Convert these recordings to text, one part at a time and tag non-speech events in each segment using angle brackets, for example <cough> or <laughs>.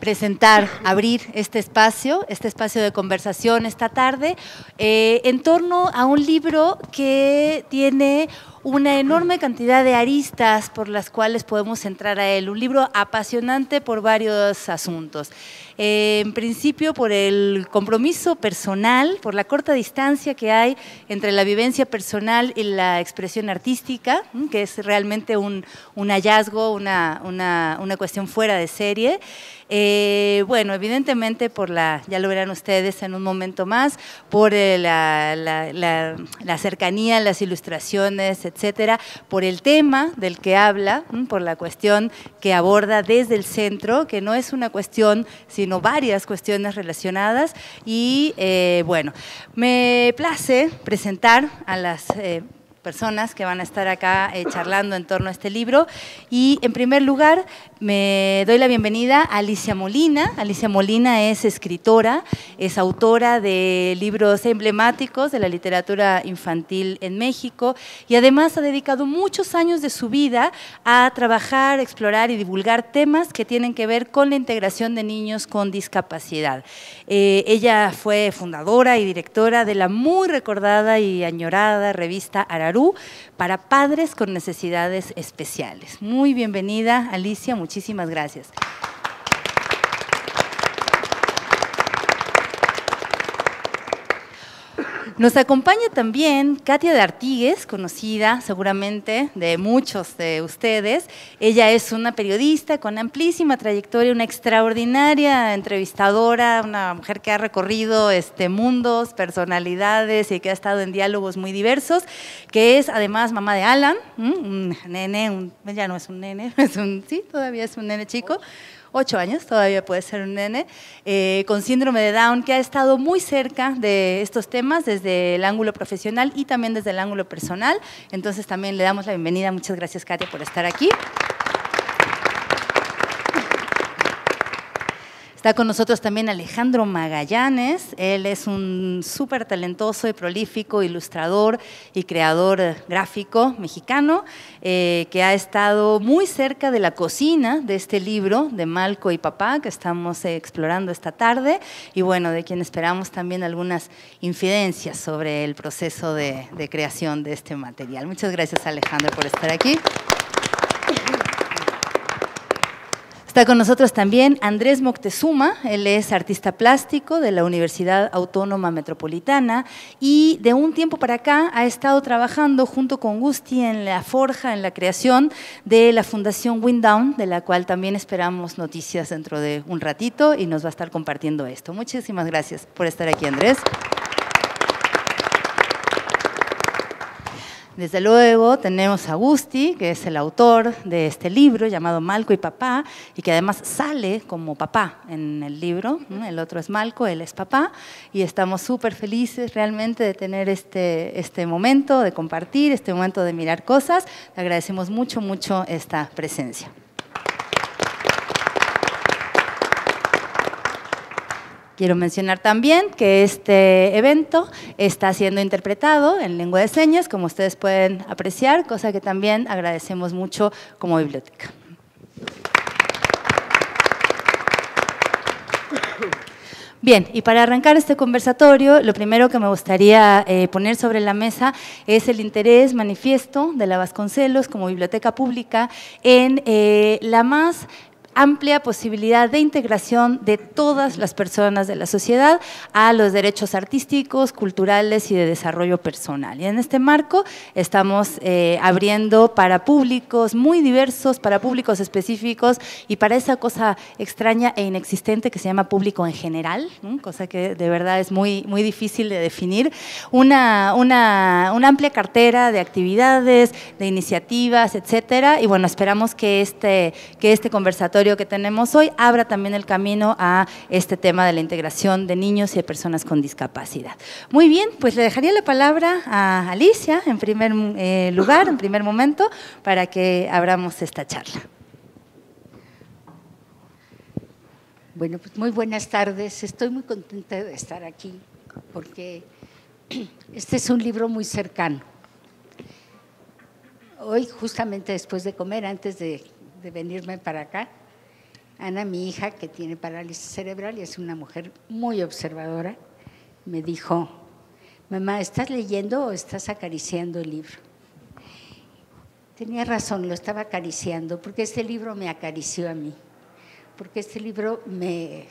presentar, abrir este espacio, este espacio de conversación esta tarde, eh, en torno a un libro que tiene una enorme cantidad de aristas por las cuales podemos entrar a él. Un libro apasionante por varios asuntos. Eh, en principio por el compromiso personal, por la corta distancia que hay entre la vivencia personal y la expresión artística, que es realmente un, hallazgo, una, una cuestión fuera de serie. Eh, bueno, evidentemente por la, ya lo verán ustedes en un momento más, por eh, la, cercanía, las ilustraciones, etcétera, por el tema del que habla, por la cuestión que aborda desde el centro, que no es una cuestión, sino varias cuestiones relacionadas. Y eh, bueno, me place presentar a las personas que van a estar acá eh, charlando en torno a este libro. Y en primer lugar, me doy la bienvenida a Alicia Molina. Alicia Molina es escritora, es autora de libros emblemáticos de la literatura infantil en México y además ha dedicado muchos años de su vida a trabajar, explorar y divulgar temas que tienen que ver con la integración de niños con discapacidad. Eh, ella fue fundadora y directora de la muy recordada y añorada revista Araru para padres con necesidades especiales. Muy bienvenida, Alicia, muchísimas gracias. Nos acompaña también Katia de Artigues, conocida seguramente de muchos de ustedes. Ella es una periodista con amplísima trayectoria, una extraordinaria entrevistadora, una mujer que ha recorrido este, mundos, personalidades y que ha estado en diálogos muy diversos, que es además mamá de Alan, un nene, ya no es un nene, <laughs> es un, sí, todavía es un nene chico, ocho años, todavía puede ser un nene, eh, con síndrome de Down, que ha estado muy cerca de estos temas desde el ángulo profesional y también desde el ángulo personal. Entonces también le damos la bienvenida. Muchas gracias, Katia, por estar aquí. Está con nosotros también Alejandro Magallanes. Él es un súper talentoso y prolífico ilustrador y creador gráfico mexicano eh, que ha estado muy cerca de la cocina de este libro de Malco y Papá que estamos eh, explorando esta tarde y bueno, de quien esperamos también algunas infidencias sobre el proceso de creación de este material. Muchas gracias Alejandro por estar aquí. Está con nosotros también Andrés Moctezuma, él es artista plástico de la Universidad Autónoma Metropolitana y de un tiempo para acá ha estado trabajando junto con Gusti en la forja, en la creación de la Fundación Windown, de la cual también esperamos noticias dentro de un ratito y nos va a estar compartiendo esto. Muchísimas gracias por estar aquí, Andrés. Desde luego tenemos a Gusti, que es el autor de este libro llamado Malco y Papá, y que además sale como papá en el libro. El otro es Malco, él es papá, y estamos súper felices realmente de tener este, este momento, de compartir, este momento de mirar cosas. Agradecemos mucho, mucho esta presencia. Quiero mencionar también que este evento está siendo interpretado en lengua de señas, como ustedes pueden apreciar, cosa que también agradecemos mucho como biblioteca. Bien, y para arrancar este conversatorio, lo primero que me gustaría eh, poner sobre la mesa es el interés manifiesto de la Vasconcelos como biblioteca pública en eh, la más amplia posibilidad de integración de todas las personas de la sociedad a los derechos artísticos, culturales y de desarrollo personal. Y en este marco estamos eh, abriendo para públicos muy diversos, para públicos específicos y para esa cosa extraña e inexistente que se llama público en general, cosa que de verdad es muy, muy difícil de definir, una, una, una amplia cartera de actividades, de iniciativas, etcétera. Y bueno, esperamos que este, que este conversatorio que tenemos hoy abra también el camino a este tema de la integración de niños y de personas con discapacidad. Muy bien, pues le dejaría la palabra a Alicia en primer eh, lugar, en primer momento, para que abramos esta charla. Bueno, pues muy buenas tardes. Estoy muy contenta de estar aquí porque <clears throat> este es un libro muy cercano. Hoy, justamente después de comer, antes de venirme para acá, Ana, mi hija, que tiene parálisis cerebral y es una mujer muy observadora, me dijo, mamá, ¿estás leyendo o estás acariciando el libro? Tenía razón, lo estaba acariciando, porque este libro me acarició a mí, porque este libro me,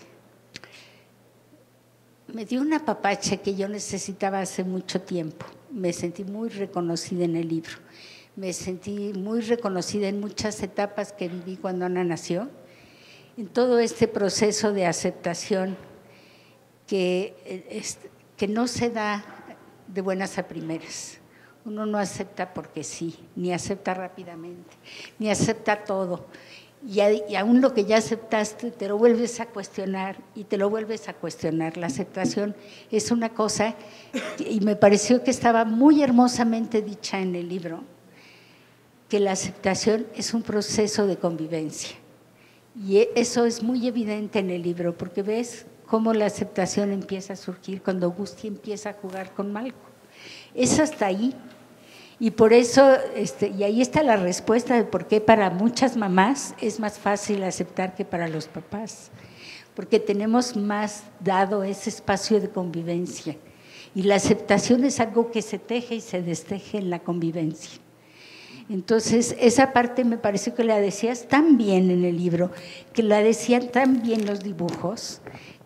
me dio una papacha que yo necesitaba hace mucho tiempo. Me sentí muy reconocida en el libro. Me sentí muy reconocida en muchas etapas que viví cuando Ana nació, en todo este proceso de aceptación que, eh, que no se da de buenas a primeras. Uno no acepta porque sí, ni acepta rápidamente, ni acepta todo y, aún lo que ya aceptaste te lo vuelves a cuestionar y te lo vuelves a cuestionar. La aceptación es una cosa, y me pareció que estaba muy hermosamente dicha en el libro, que la aceptación es un proceso de convivencia. Y e, eso es muy evidente en el libro, porque ves cómo la aceptación empieza a surgir cuando Augusti empieza a jugar con Malco. Es hasta ahí y por eso, este, y ahí está la respuesta de por qué para muchas mamás es más fácil aceptar que para los papás, porque tenemos más dado ese espacio de convivencia. Y la aceptación es algo que se teje y se desteje en la convivencia. Entonces, esa parte me pareció que la decías tan bien en el libro, que la decían tan bien los dibujos,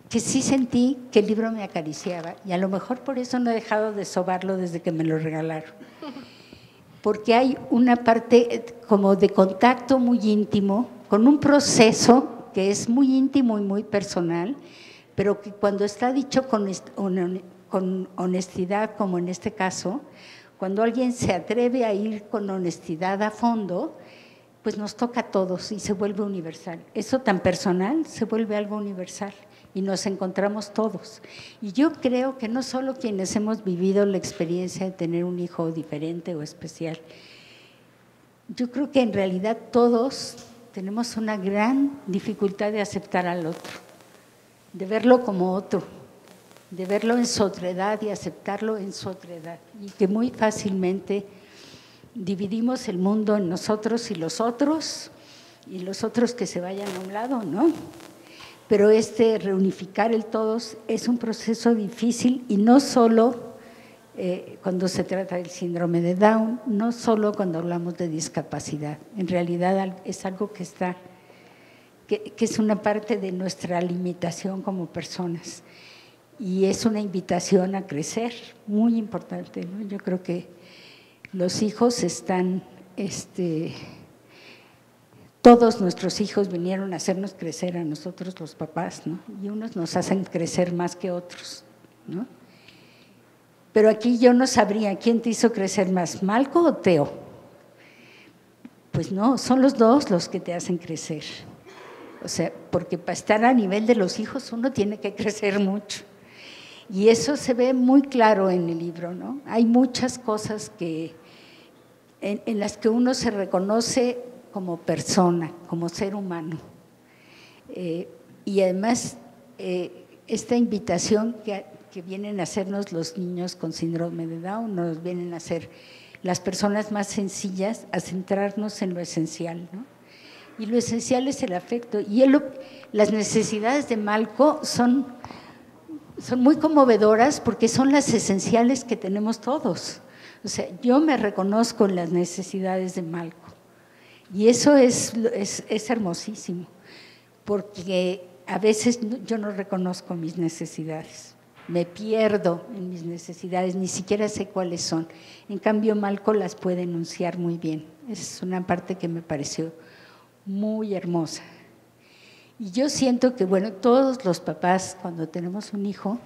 que sí sentí que el libro me acariciaba. Y a lo mejor por eso no he dejado de sobarlo desde que me lo regalaron porque hay una parte eh, como de contacto muy íntimo, con un proceso que es muy íntimo y muy personal, pero que cuando está dicho con, honestidad, como en este caso, cuando alguien se atreve a ir con honestidad a fondo, pues nos toca a todos y se vuelve universal. Eso tan personal se vuelve algo universal y nos encontramos todos. Y yo creo que no solo quienes hemos vivido la experiencia de tener un hijo diferente o especial, yo creo que en realidad todos tenemos una gran dificultad de aceptar al otro, de verlo como otro, de verlo en su otredad y aceptarlo en su otredad. Y que muy fácilmente dividimos el mundo en nosotros y los otros, y los otros que se vayan a un lado, ¿no? pero este reunificar el todos es un proceso difícil y no solo eh, cuando se trata del síndrome de Down, no solo cuando hablamos de discapacidad, en realidad es algo que está, que, es una parte de nuestra limitación como personas y es una invitación a crecer, muy importante. Yo creo que los hijos están, este, todos nuestros hijos vinieron a hacernos crecer a nosotros los papás, ¿no? Y unos nos hacen crecer más que otros, ¿no? Pero aquí yo no sabría quién te hizo crecer más, Malco o Teo. Pues no, son los dos los que te hacen crecer. O sea, porque para estar a nivel de los hijos uno tiene que crecer mucho. Y eso se ve muy claro en el libro, ¿no? Hay muchas cosas que, en, las que uno se reconoce como persona, como ser humano. Eh, y además, eh, esta invitación que, vienen a hacernos los niños con síndrome de Down, nos vienen a hacer las personas más sencillas a centrarnos en lo esencial. ¿no? Y lo esencial es el afecto. Y las necesidades de Malco son, son muy conmovedoras porque son las esenciales que tenemos todos. O sea, yo me reconozco en las necesidades de Malco. Y eso es, es, hermosísimo, porque a veces yo no reconozco mis necesidades, me pierdo en mis necesidades, ni siquiera sé cuáles son. En cambio, Malco las puede enunciar muy bien. Es una parte que me pareció muy hermosa. Y yo siento que, bueno, todos los papás, cuando tenemos un hijo,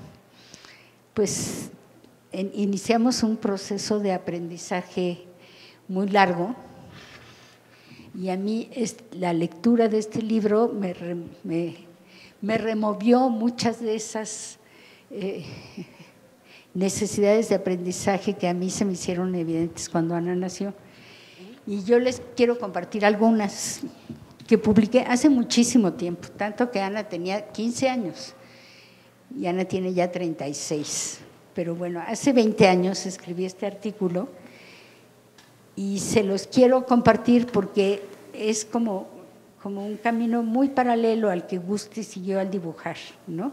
pues iniciamos un proceso de aprendizaje muy largo y a mí la lectura de este libro me, me, removió muchas de esas eh, <laughs> necesidades de aprendizaje que a mí se me hicieron evidentes cuando Ana nació. Y yo les quiero compartir algunas que publiqué hace muchísimo tiempo, tanto que Ana tenía 15 años y Ana tiene ya 36. Pero bueno, hace 20 años escribí este artículo y se los quiero compartir porque es como, como un camino muy paralelo al que Gusti siguió al dibujar, ¿no?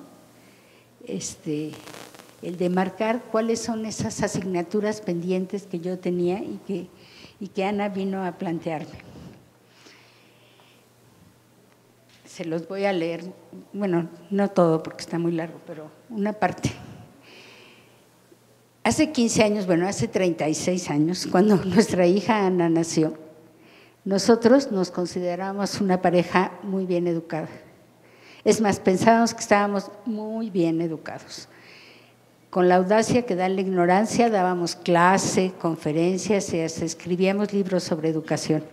Este, el de marcar cuáles son esas asignaturas pendientes que yo tenía y que, y que Ana vino a plantearme. Se los voy a leer, bueno, no todo porque está muy largo, pero una parte. Hace 15 años, bueno, hace 36 años, cuando <laughs> nuestra hija Ana nació, nosotros nos consideramos una pareja muy bien educada. Es más, pensábamos que estábamos muy bien educados. Con la audacia que da la ignorancia, dábamos clase, conferencias y escribíamos libros sobre educación.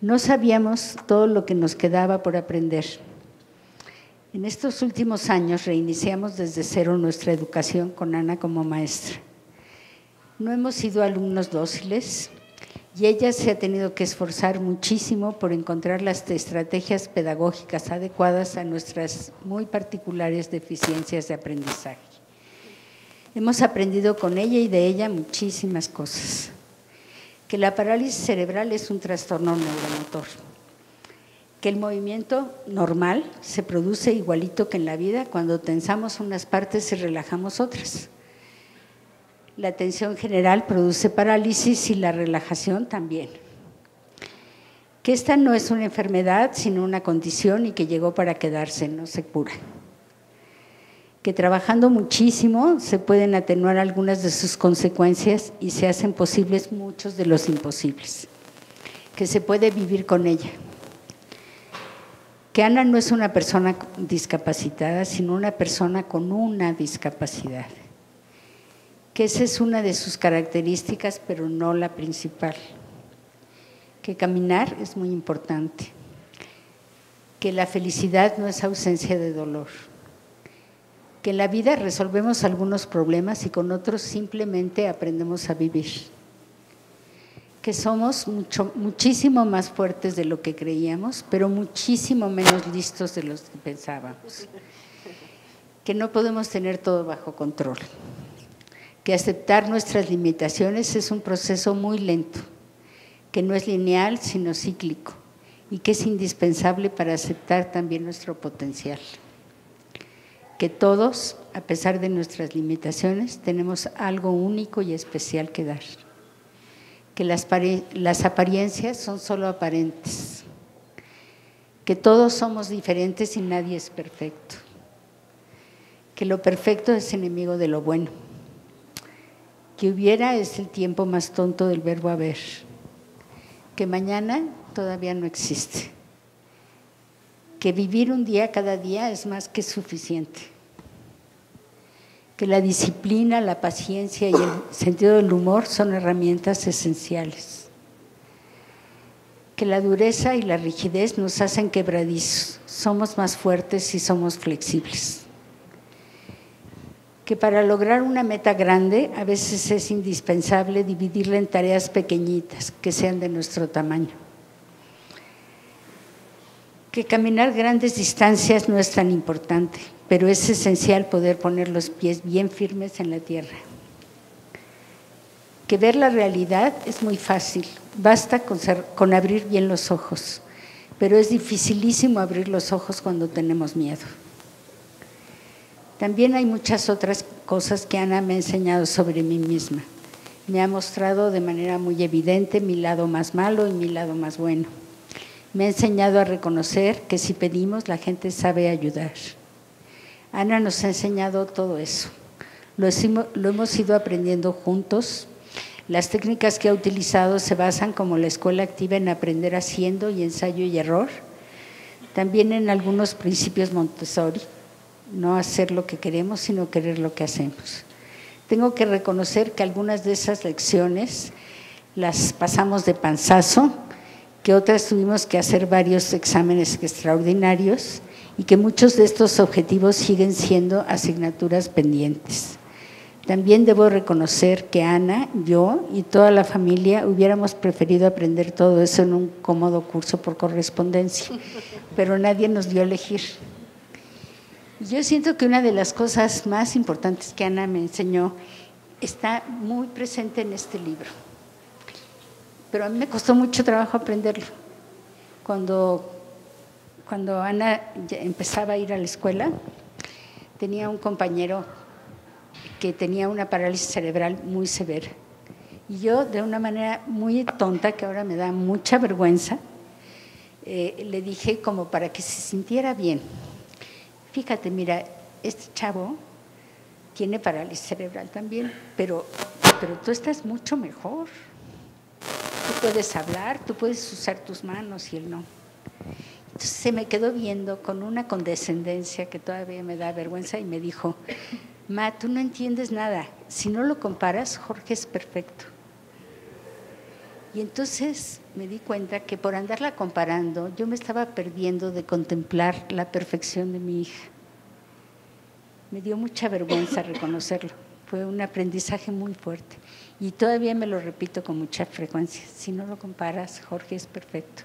No sabíamos todo lo que nos quedaba por aprender. En estos últimos años reiniciamos desde cero nuestra educación con Ana como maestra. No hemos sido alumnos dóciles, y ella se ha tenido que esforzar muchísimo por encontrar las estrategias pedagógicas adecuadas a nuestras muy particulares deficiencias de aprendizaje. Hemos aprendido con ella y de ella muchísimas cosas. Que la parálisis cerebral es un trastorno neuromotor. Que el movimiento normal se produce igualito que en la vida cuando tensamos unas partes y relajamos otras la tensión general produce parálisis y la relajación también. Que esta no es una enfermedad, sino una condición y que llegó para quedarse, no se cura. Que trabajando muchísimo se pueden atenuar algunas de sus consecuencias y se hacen posibles muchos de los imposibles. Que se puede vivir con ella. Que Ana no es una persona discapacitada, sino una persona con una discapacidad que esa es una de sus características, pero no la principal. Que caminar es muy importante. Que la felicidad no es ausencia de dolor. Que en la vida resolvemos algunos problemas y con otros simplemente aprendemos a vivir. Que somos muchísimo más fuertes de lo que creíamos, pero muchísimo menos listos de los que pensábamos. Que no podemos tener todo bajo control que aceptar nuestras limitaciones es un proceso muy lento, que no es lineal, sino cíclico, y que es indispensable para aceptar también nuestro potencial. Que todos, a pesar de nuestras limitaciones, tenemos algo único y especial que dar. Que las, apariencias son solo aparentes. Que todos somos diferentes y nadie es perfecto. Que lo perfecto es enemigo de lo bueno que hubiera es el tiempo más tonto del verbo haber. Que mañana todavía no existe. Que vivir un día cada día es más que suficiente. Que la disciplina, la paciencia y el sentido del humor son herramientas esenciales. Que la dureza y la rigidez nos hacen quebradizos. Somos más fuertes y somos flexibles que para lograr una meta grande a veces es indispensable dividirla en tareas pequeñitas que sean de nuestro tamaño. Que caminar grandes distancias no es tan importante, pero es esencial poder poner los pies bien firmes en la tierra. Que ver la realidad es muy fácil, basta con, con abrir bien los ojos, pero es dificilísimo abrir los ojos cuando tenemos miedo. También hay muchas otras cosas que Ana me ha enseñado sobre mí misma. Me ha mostrado de manera muy evidente mi lado más malo y mi lado más bueno. Me ha enseñado a reconocer que si pedimos la gente sabe ayudar. Ana nos ha enseñado todo eso. Lo, hemos ido aprendiendo juntos. Las técnicas que ha utilizado se basan como la escuela activa en aprender haciendo y ensayo y error. También en algunos principios Montessori no hacer lo que queremos, sino querer lo que hacemos. Tengo que reconocer que algunas de esas lecciones las pasamos de panzazo, que otras tuvimos que hacer varios exámenes extraordinarios y que muchos de estos objetivos siguen siendo asignaturas pendientes. También debo reconocer que Ana, yo y toda la familia hubiéramos preferido aprender todo eso en un cómodo curso por correspondencia, pero nadie nos dio a elegir. Yo siento que una de las cosas más importantes que Ana me enseñó está muy presente en este libro. Pero a mí me costó mucho trabajo aprenderlo. Cuando cuando Ana empezaba a ir a la escuela, tenía un compañero que tenía una parálisis cerebral muy severa. Y yo, de una manera muy tonta, que ahora me da mucha vergüenza, eh, le dije como para que se sintiera bien. Fíjate, mira, este chavo tiene parálisis cerebral también, pero, pero tú estás mucho mejor. Tú puedes hablar, tú puedes usar tus manos y él no. Entonces se me quedó viendo con una condescendencia que todavía me da vergüenza y me dijo, Ma, tú no entiendes nada. Si no lo comparas, Jorge es perfecto. Y entonces me di cuenta que por andarla comparando, yo me estaba perdiendo de contemplar la perfección de mi hija. Me dio mucha vergüenza reconocerlo. Fue un aprendizaje muy fuerte. Y todavía me lo repito con mucha frecuencia. Si no lo comparas, Jorge es perfecto.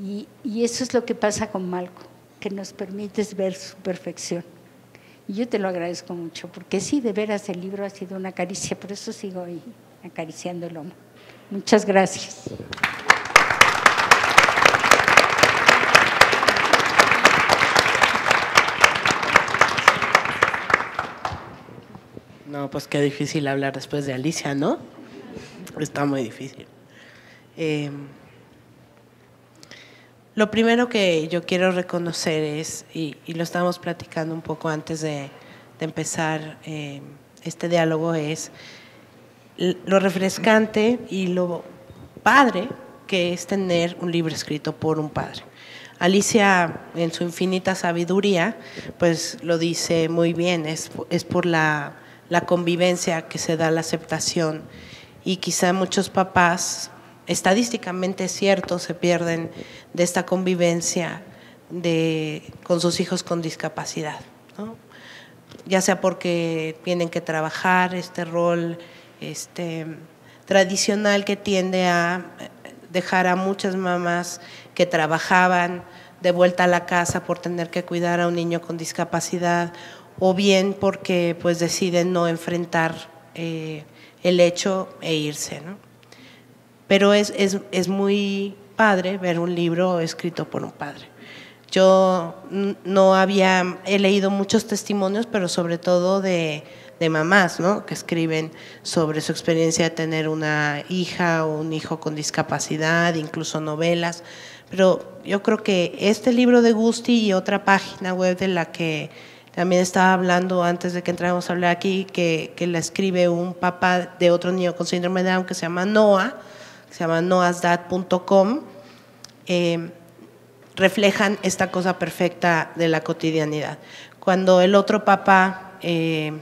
Y, eso es lo que pasa con Malco, que nos permites ver su perfección. Y yo te lo agradezco mucho, porque sí, de veras el libro ha sido una caricia, por eso sigo ahí acariciando el lomo. Muchas gracias. No, pues qué difícil hablar después de Alicia, ¿no? Está muy difícil. Eh, lo primero que yo quiero reconocer es, y, lo estábamos platicando un poco antes de, empezar eh, este diálogo, es lo refrescante y lo padre que es tener un libro escrito por un padre. Alicia, en su infinita sabiduría, pues lo dice muy bien, es, es por la, la convivencia que se da la aceptación. Y quizá muchos papás estadísticamente es cierto, se pierden de esta convivencia de, con sus hijos con discapacidad, ya sea porque tienen que trabajar este rol este, tradicional que tiende a dejar a muchas mamás que trabajaban de vuelta a la casa por tener que cuidar a un niño con discapacidad o bien porque pues deciden no enfrentar eh, el hecho e irse. ¿no? pero es, es, es muy padre ver un libro escrito por un padre. Yo no había, he leído muchos testimonios, pero sobre todo de, de mamás, ¿no? Que escriben sobre su experiencia de tener una hija o un hijo con discapacidad, incluso novelas. Pero yo creo que este libro de Gusti y otra página web de la que también estaba hablando antes de que entráramos a hablar aquí, que, la escribe un papá de otro niño con síndrome de Down que se llama Noah, se llama noasdad.com, eh, reflejan esta cosa perfecta de la cotidianidad. Cuando el otro papá eh,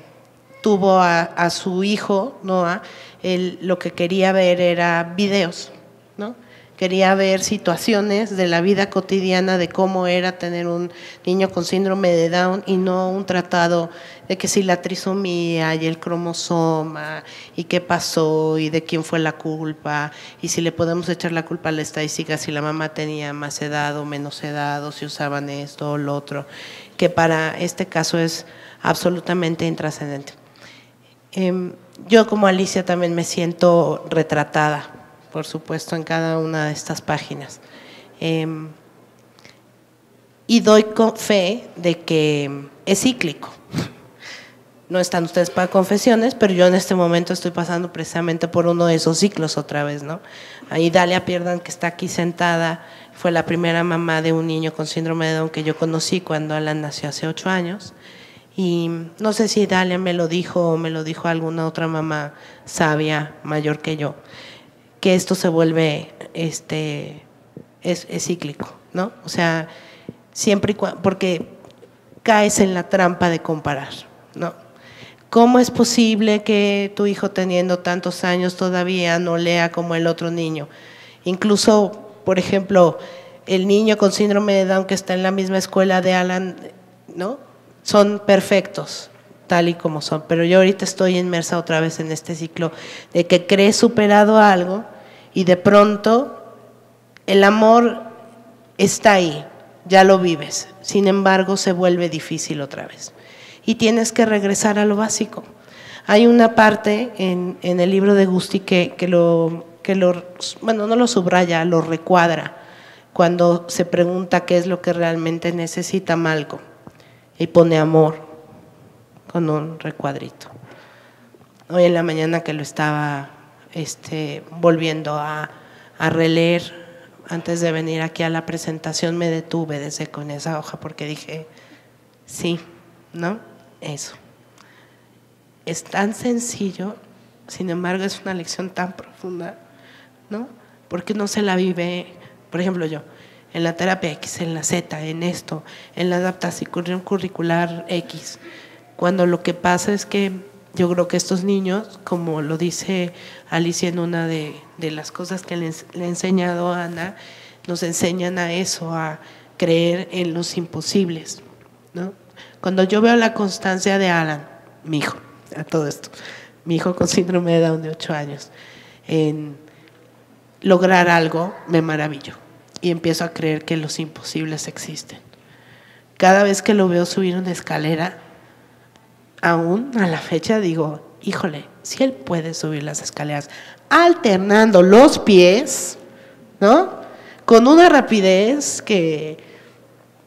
tuvo a, su hijo, Noah, él lo que quería ver era videos, ¿no? Quería ver situaciones de la vida cotidiana de cómo era tener un niño con síndrome de Down y no un tratado de que si la trisomía y el cromosoma y qué pasó y de quién fue la culpa y si le podemos echar la culpa a la estadística si la mamá tenía más edad o menos edad o si usaban esto o lo otro, que para este caso es absolutamente intrascendente. Em, yo como Alicia también me siento retratada por supuesto, en cada una de estas páginas. Em, y doy fe de que es cíclico. No están ustedes para confesiones, pero yo en este momento estoy pasando precisamente por uno de esos ciclos otra vez, ¿no? Ahí Dalia Pierdan, que está aquí sentada, fue la primera mamá de un niño con síndrome de Down que yo conocí cuando Alan nació hace ocho años. Y no sé si Dalia me lo dijo o me lo dijo alguna otra mamá sabia, mayor que yo que esto se vuelve, este, es, cíclico, ¿no? O sea, siempre y cuando, porque caes en la trampa de comparar, ¿no? ¿Cómo es posible que tu hijo teniendo tantos años todavía no lea como el otro niño? Incluso, por ejemplo, el niño con síndrome de Down que está en la misma escuela de Alan, ¿no? Son perfectos, tal y como son. Pero yo ahorita estoy inmersa otra vez en este ciclo de que crees superado algo y de pronto el amor está ahí, ya lo vives. Sin embargo, se vuelve difícil otra vez. Y tienes que regresar a lo básico. Hay una parte en, el libro de Gusti que, que, lo, que lo, bueno, no lo subraya, lo recuadra. cuando se pregunta qué es lo que realmente necesita Malco y pone amor con un recuadrito. Hoy en la mañana que lo estaba este, volviendo a, a releer, antes de venir aquí a la presentación me detuve desde con esa hoja porque dije, sí, ¿no? Eso. Es tan sencillo, sin embargo es una lección tan profunda, ¿no? Porque no se la vive, por ejemplo yo, en la terapia X, en la Z, en esto, en la adaptación curricular X, cuando lo que pasa es que yo creo que estos niños, como lo dice Alicia en una de, las cosas que le, le, he enseñado a Ana, nos enseñan a eso, a creer en los imposibles. Cuando yo veo la constancia de Alan, mi hijo, a todo esto, mi hijo con síndrome de Down de 8 años, en lograr algo, me maravillo y empiezo a creer que los imposibles existen. Cada vez que lo veo subir una escalera, aún a la fecha digo, híjole, si él puede subir las escaleras alternando los pies, ¿no? Con una rapidez que,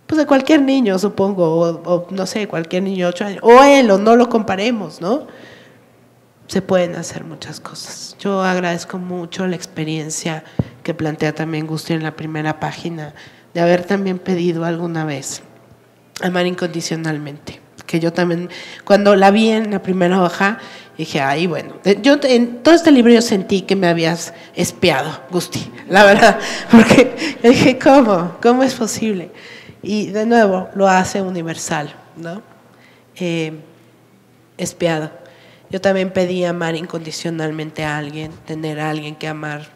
pues de cualquier niño, supongo, o, no sé, cualquier niño de 8 años, o él, o no lo comparemos, ¿no? Se pueden hacer muchas cosas. Yo agradezco mucho la experiencia que plantea también Gusti en la primera página, de haber también pedido alguna vez amar incondicionalmente que yo también, cuando la vi en la primera hoja, dije, ay, bueno, yo en todo este libro yo sentí que me habías espiado, Gusti, la verdad, <laughs> porque dije, ¿cómo? ¿Cómo es posible? Y de nuevo, lo hace universal, ¿no? Eh, espiado. Yo también pedí amar incondicionalmente a alguien, tener a alguien que amar,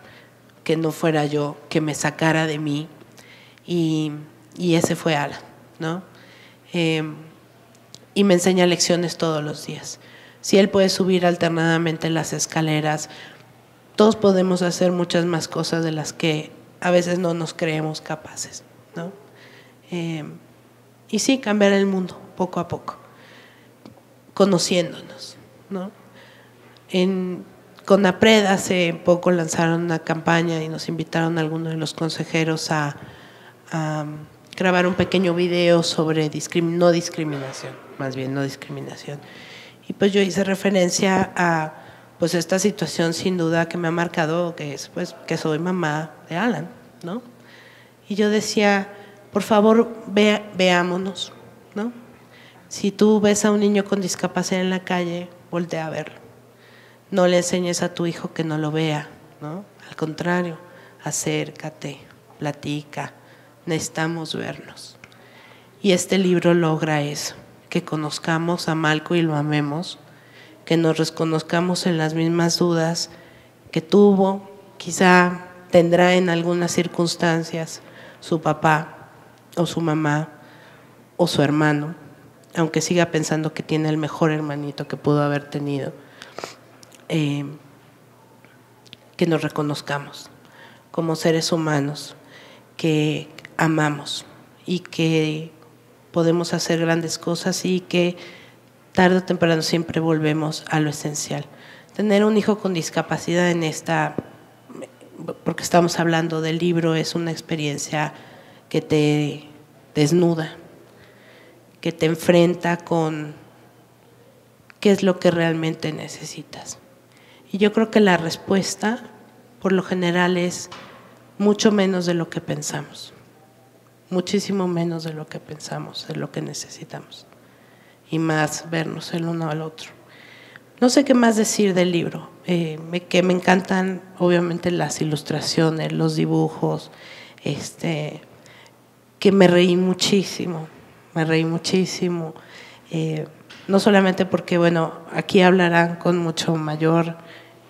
que no fuera yo, que me sacara de mí, y, y ese fue Ala, ¿no? Eh, y me enseña lecciones todos los días. Si él puede subir alternadamente las escaleras, todos podemos hacer muchas más cosas de las que a veces no nos creemos capaces. ¿no? Eh, y sí, cambiar el mundo poco a poco, conociéndonos. ¿no? En, con APRED hace poco lanzaron una campaña y nos invitaron algunos de los consejeros a, a grabar un pequeño video sobre no discriminación más bien no discriminación. Y pues yo hice referencia a pues esta situación sin duda que me ha marcado, que es pues que soy mamá de Alan, ¿no? Y yo decía, por favor, veámonos, ¿no? Si tú ves a un niño con discapacidad en la calle, voltea a verlo. No le enseñes a tu hijo que no lo vea, ¿no? Al contrario, acércate, platica, necesitamos vernos. Y este libro logra eso que conozcamos a Malco y lo amemos, que nos reconozcamos en las mismas dudas que tuvo, quizá tendrá en algunas circunstancias su papá o su mamá o su hermano, aunque siga pensando que tiene el mejor hermanito que pudo haber tenido, eh, que nos reconozcamos como seres humanos que amamos y que podemos hacer grandes cosas y que tarde o temprano siempre volvemos a lo esencial. Tener un hijo con discapacidad en esta, porque estamos hablando del libro, es una experiencia que te desnuda, que te enfrenta con qué es lo que realmente necesitas. Y yo creo que la respuesta, por lo general, es mucho menos de lo que pensamos muchísimo menos de lo que pensamos, de lo que necesitamos, y más vernos el uno al otro. No sé qué más decir del libro, eh, que me encantan obviamente las ilustraciones, los dibujos, este, que me reí muchísimo, me reí muchísimo, eh, no solamente porque, bueno, aquí hablarán con mucho mayor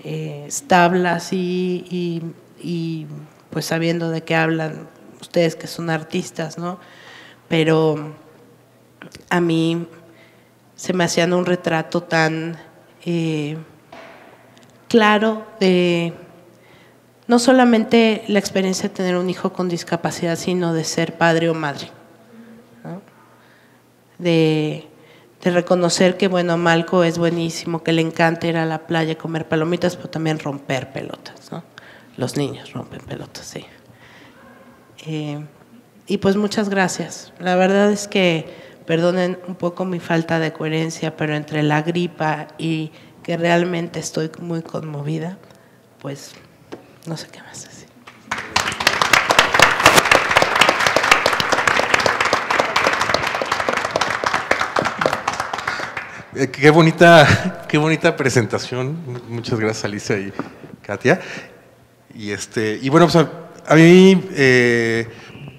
eh, tablas y, y pues sabiendo de qué hablan ustedes que son artistas, ¿no? Pero a mí se me hacían un retrato tan eh, claro de no solamente la experiencia de tener un hijo con discapacidad, sino de ser padre o madre. De, reconocer que, bueno, Malco es buenísimo, que le encanta ir a la playa, comer palomitas, pero también romper pelotas. ¿no? Los niños rompen pelotas, sí. Eh, y pues muchas gracias. La verdad es que, perdonen un poco mi falta de coherencia, pero entre la gripa y que realmente estoy muy conmovida, pues no sé qué más decir. Eh, qué bonita, <laughs> qué bonita presentación. Muchas gracias, Alicia y Katia. Y este, y bueno, pues a, mí, eh,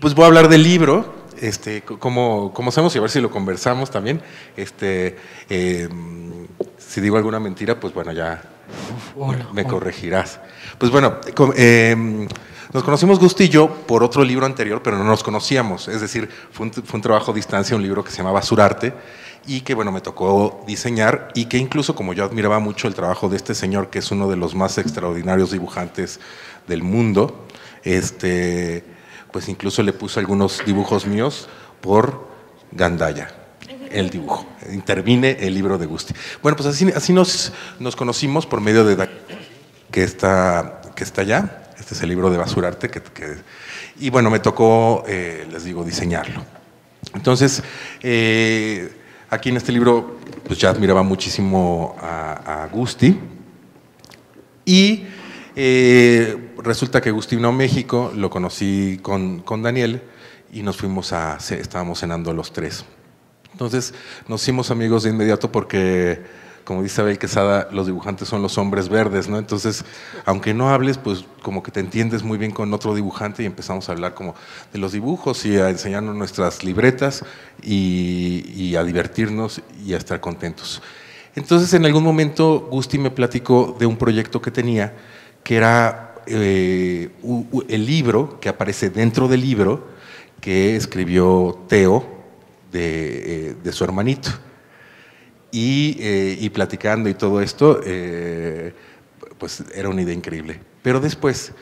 pues voy a hablar del libro. Este, como, como sabemos y a ver si lo conversamos también. Este, em, si digo alguna mentira, pues bueno, ya me corregirás. Pues bueno, em, nos conocimos Gusti y yo por otro libro anterior, pero no nos conocíamos. Es decir, fue un, fue un trabajo a distancia, un libro que se llamaba Surarte y que bueno, me tocó diseñar y que incluso como yo admiraba mucho el trabajo de este señor, que es uno de los más extraordinarios dibujantes del mundo, este, pues incluso le puse algunos dibujos míos por Gandaya, el dibujo. Intervine el libro de Gusti. Bueno, pues así, así nos, nos conocimos por medio de que está, que está allá. Este es el libro de Basurarte. Que, y bueno, me tocó, eh, les digo, diseñarlo. Entonces, eh, Aquí en este libro, pues ya admiraba muchísimo a, Gusti. Y eh, resulta que Gusti vino a México, lo conocí con, con Daniel y nos fuimos a, estábamos cenando los tres. Entonces nos hicimos amigos de inmediato porque como dice Abel Quesada, los dibujantes son los hombres verdes, ¿no? Entonces, aunque no hables, pues como que te entiendes muy bien con otro dibujante y empezamos a hablar como de los dibujos y a enseñarnos nuestras libretas y, a divertirnos y a estar contentos. Entonces, en algún momento, Gusti me platicó de un proyecto que tenía, que era eh, el libro que aparece dentro del libro que escribió Teo de, eh, de su hermanito. Eh, y, platicando y todo esto, pues era una idea increíble. Pero después,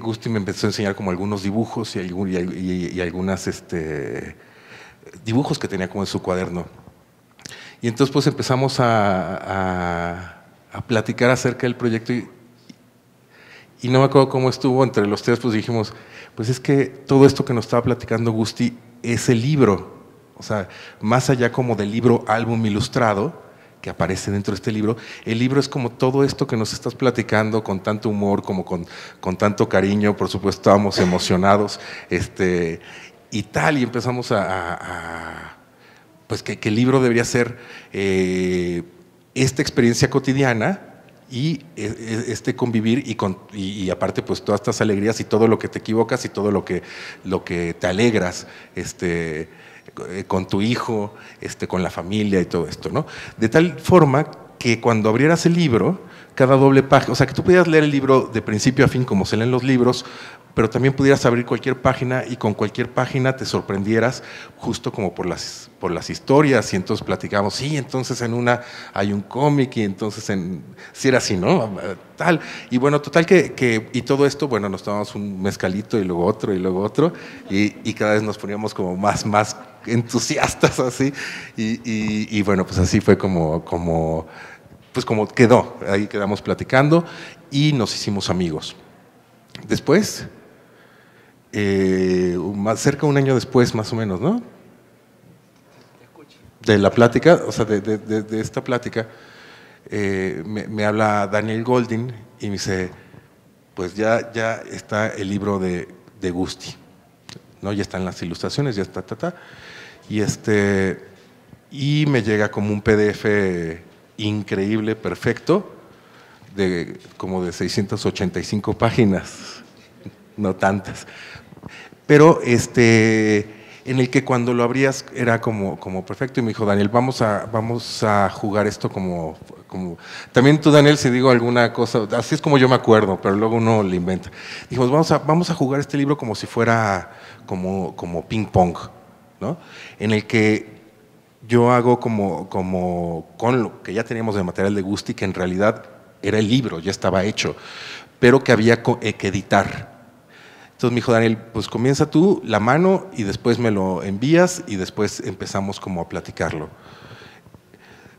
Gusti me empezó a enseñar como algunos dibujos y, y, algunas este, dibujos que tenía como en su cuaderno. Y entonces pues empezamos a, a, platicar acerca del proyecto y, y no me acuerdo cómo estuvo, entre los tres pues dijimos, pues es que todo esto que nos estaba platicando Gusti es el libro o sea, más allá como del libro álbum ilustrado, que aparece dentro de este libro, el libro es como todo esto que nos estás platicando con tanto humor, como con, con tanto cariño, por supuesto estábamos <laughs> emocionados, este, y tal, y empezamos a, pues que, el libro debería ser eh, esta experiencia cotidiana, y e, e, este convivir y, con, y, aparte pues todas estas alegrías y todo lo que te equivocas y todo lo que, lo que te alegras, este, eh, con tu hijo, este, con la familia y todo esto, ¿no? De tal forma que cuando abrieras el libro, cada doble página, o sea, que tú pudieras leer el libro de principio a fin como se leen los libros, pero también pudieras abrir cualquier página y con cualquier página te sorprendieras justo como por las, por las historias y entonces platicamos, sí, entonces en una hay un cómic y entonces en, si era así, ¿no? Tal. Y bueno, total que, que, y todo esto, bueno, nos tomamos un mezcalito y luego otro y luego otro y, y cada vez nos poníamos como más, más entusiastas así. Y, bueno, pues así fue como, como, pues como quedó. Ahí quedamos platicando y nos hicimos amigos. Después, eh, más, cerca de un año después, más o menos, ¿no? De la plática, o sea, de, esta plática, eh, me, habla Daniel Golding y me dice, pues ya, ya está el libro de, de Gusti, ¿no? Ya están las ilustraciones, ya está, ta, ta. Y, este, y me llega como un PDF increíble, perfecto, de como de 685 páginas, no tantas. Pero este, en el que cuando lo abrías era como, como perfecto y me dijo, Daniel, vamos a, vamos a jugar esto como, como... También tú, Daniel, si digo alguna cosa, así es como yo me acuerdo, pero luego uno le inventa. Dijimos, vamos a, vamos a jugar este libro como si fuera como, como ping pong en el que yo hago como, como con lo que ya teníamos de material de Gusti, que en realidad era el libro, ya estaba hecho, pero que había eh, que editar. Entonces me dijo Daniel, pues comienza tú la mano y después me lo envías y después empezamos como a platicarlo.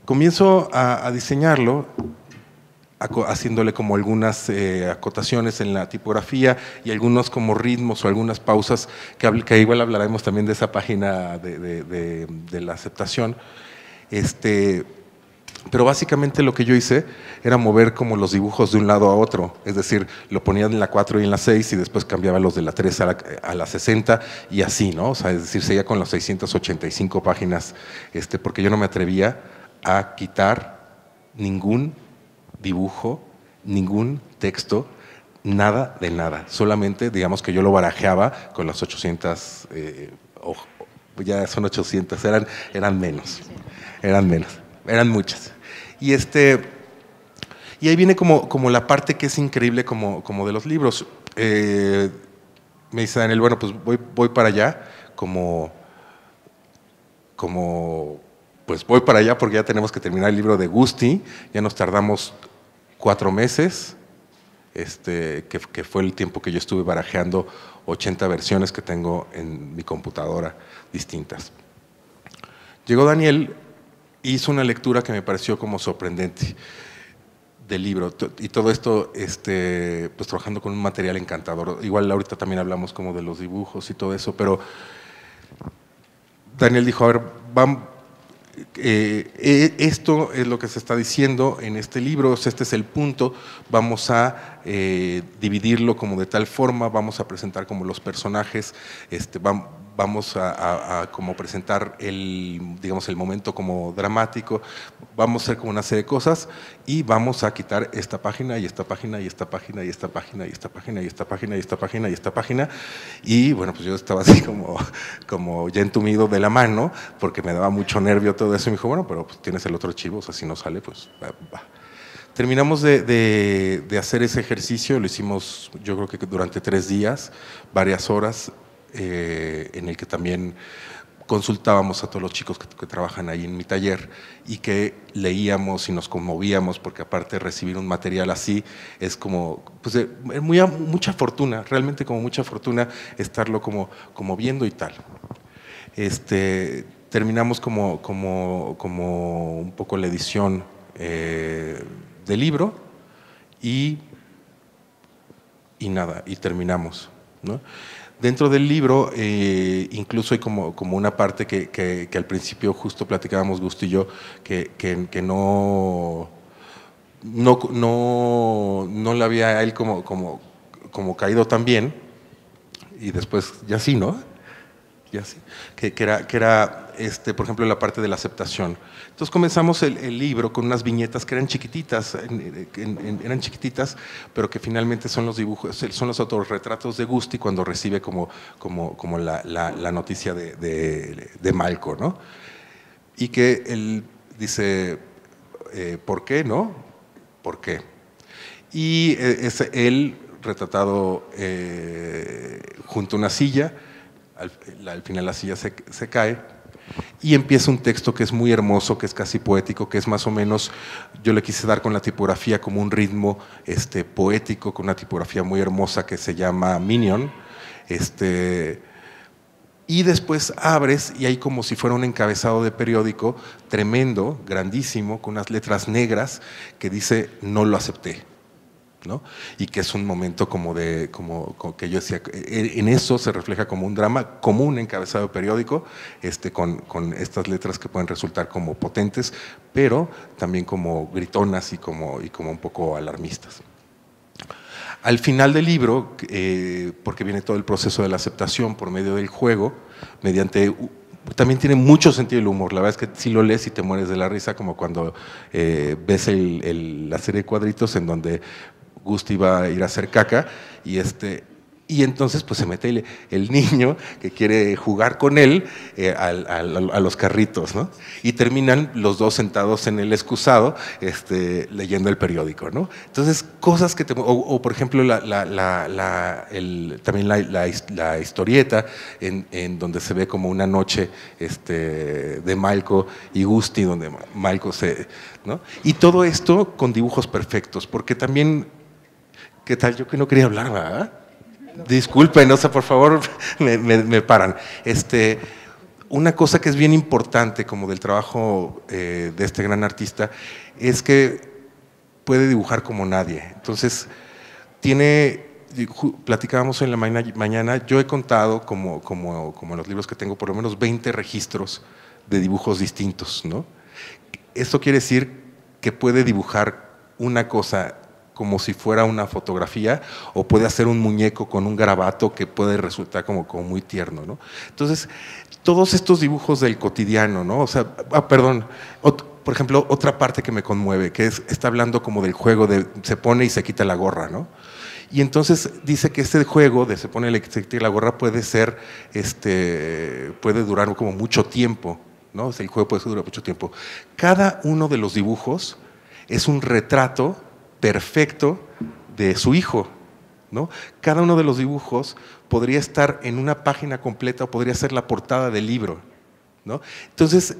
Comienzo a, diseñarlo haciéndole como algunas eh, acotaciones en la tipografía y algunos como ritmos o algunas pausas, que, que igual hablaremos también de esa página de, la aceptación. Este, pero básicamente lo que yo hice era mover como los dibujos de un lado a otro, es decir, lo ponía en la 4 y en la 6 y después cambiaba los de la 3 a la, 60 y así, ¿no? O sea, es decir, seguía con las 685 páginas, este, porque yo no me atrevía a quitar ningún dibujo, ningún texto, nada de nada. Solamente, digamos que yo lo barajeaba con las 800, eh, ya son 800, eran, eran menos, eran menos, eran muchas. Y este, y ahí viene como, como la parte que es increíble como, como de los libros. Eh, me dice Daniel, bueno, pues voy, voy para allá como, como, pues voy para allá porque ya tenemos que terminar el libro de Gusti, ya nos tardamos cuatro meses, este, que, fue el tiempo que yo estuve barajeando 80 versiones que tengo en mi computadora distintas. Llegó Daniel, hizo una lectura que me pareció como sorprendente del libro y todo esto este, pues trabajando con un material encantador. Igual ahorita también hablamos como de los dibujos y todo eso, pero Daniel dijo, a ver, vamos eh, eh, esto es lo que se está diciendo en este libro, este es el punto, vamos a eh, dividirlo como de tal forma, vamos a presentar como los personajes, este, vamos, vamos a, a, a, como presentar el, digamos, el momento como dramático, vamos a hacer como una serie de cosas y vamos a quitar esta página y esta página y esta página y esta página y esta página y esta página y esta página y esta página. Y bueno, pues yo estaba así como, como ya entumido de la mano porque me daba mucho nervio todo eso y me dijo, bueno, pero pues tienes el otro archivo, o sea, si no sale, pues va. va. Terminamos de, de, de, hacer ese ejercicio, lo hicimos yo creo que durante tres días, varias horas, eh, en el que también consultábamos a todos los chicos que, trabajan ahí en mi taller y que leíamos y nos conmovíamos, porque aparte recibir un material así es como, pues, eh, muy, mucha fortuna, realmente como mucha fortuna estarlo como, como viendo y tal. Este, terminamos como, como, como un poco la edición eh, del libro y, y nada, y terminamos. ¿no? Dentro del libro eh, incluso hay como, como una parte que, que, al principio justo platicábamos Gusto y yo, que, que no, no, no, no le había a él como, como, como caído tan bien, y después ya sí, ¿no? Ya sí, que, era, que era este, por ejemplo, la parte de la aceptación. Entonces comenzamos el, libro con unas viñetas que eran chiquititas, eran chiquititas, pero que finalmente son los dibujos, son los autorretratos de Gusti cuando recibe como, como, como la, la, noticia de, de, Malco, ¿no? Y que él dice, eh, ¿por qué, no? ¿Por qué? Y eh, es él retratado eh, junto a una silla, al, al final la silla se, se cae, y empieza un texto que es muy hermoso, que es casi poético, que es más o menos, yo le quise dar con la tipografía como un ritmo este, poético, con una tipografía muy hermosa que se llama Minion. Este, y después abres y hay como si fuera un encabezado de periódico tremendo, grandísimo, con unas letras negras que dice no lo acepté. Y que es un momento como de, como, que yo decía, eh, en eso se refleja como un drama, como un encabezado periódico, este, con, con, estas letras que pueden resultar como potentes, pero también como gritonas y como, y como un poco alarmistas. Al final del libro, eh, porque viene todo el proceso de la aceptación por medio del juego, mediante también tiene mucho sentido el humor. La verdad es que si lo lees y te mueres de la risa, como cuando eh, ves la serie de cuadritos en donde Gusti iba a ir a hacer caca y este y entonces pues se mete el, niño que quiere jugar con él eh, a, los carritos, ¿no? Y terminan los dos sentados en el excusado este, leyendo el periódico, ¿no? Entonces, cosas que te... O, por ejemplo, la, también la, historieta en, donde se ve como una noche este, de Malco y Gusti, donde Malco se... ¿no? Y todo esto con dibujos perfectos, porque también ¿Qué tal? Yo que no quería hablar, ¿verdad? Disculpen, no sé, por favor, <laughs> me, paran. Este, una cosa que es bien importante como del trabajo eh, de este gran artista es que puede dibujar como nadie. Entonces, tiene, platicábamos en la mañana, yo he contado, como, como, como en los libros que tengo, por lo menos 20 registros de dibujos distintos. ¿no? Esto quiere decir que puede dibujar una cosa como si fuera una fotografía o puede hacer un muñeco con un garabato que puede resultar como, como muy tierno. ¿no? Entonces, todos estos dibujos del cotidiano, ¿no? O sea, ah, perdón, por ejemplo, otra parte que me conmueve, que es, está hablando como del juego de se pone y se quita la gorra, ¿no? Y entonces dice que este juego de se pone y se quita la gorra puede ser, este, puede durar como mucho tiempo, ¿no? El juego puede durar mucho tiempo. Cada uno de los dibujos es un retrato perfecto de su hijo. ¿no? Cada uno de los dibujos podría estar en una página completa o podría ser la portada del libro. ¿no? Entonces,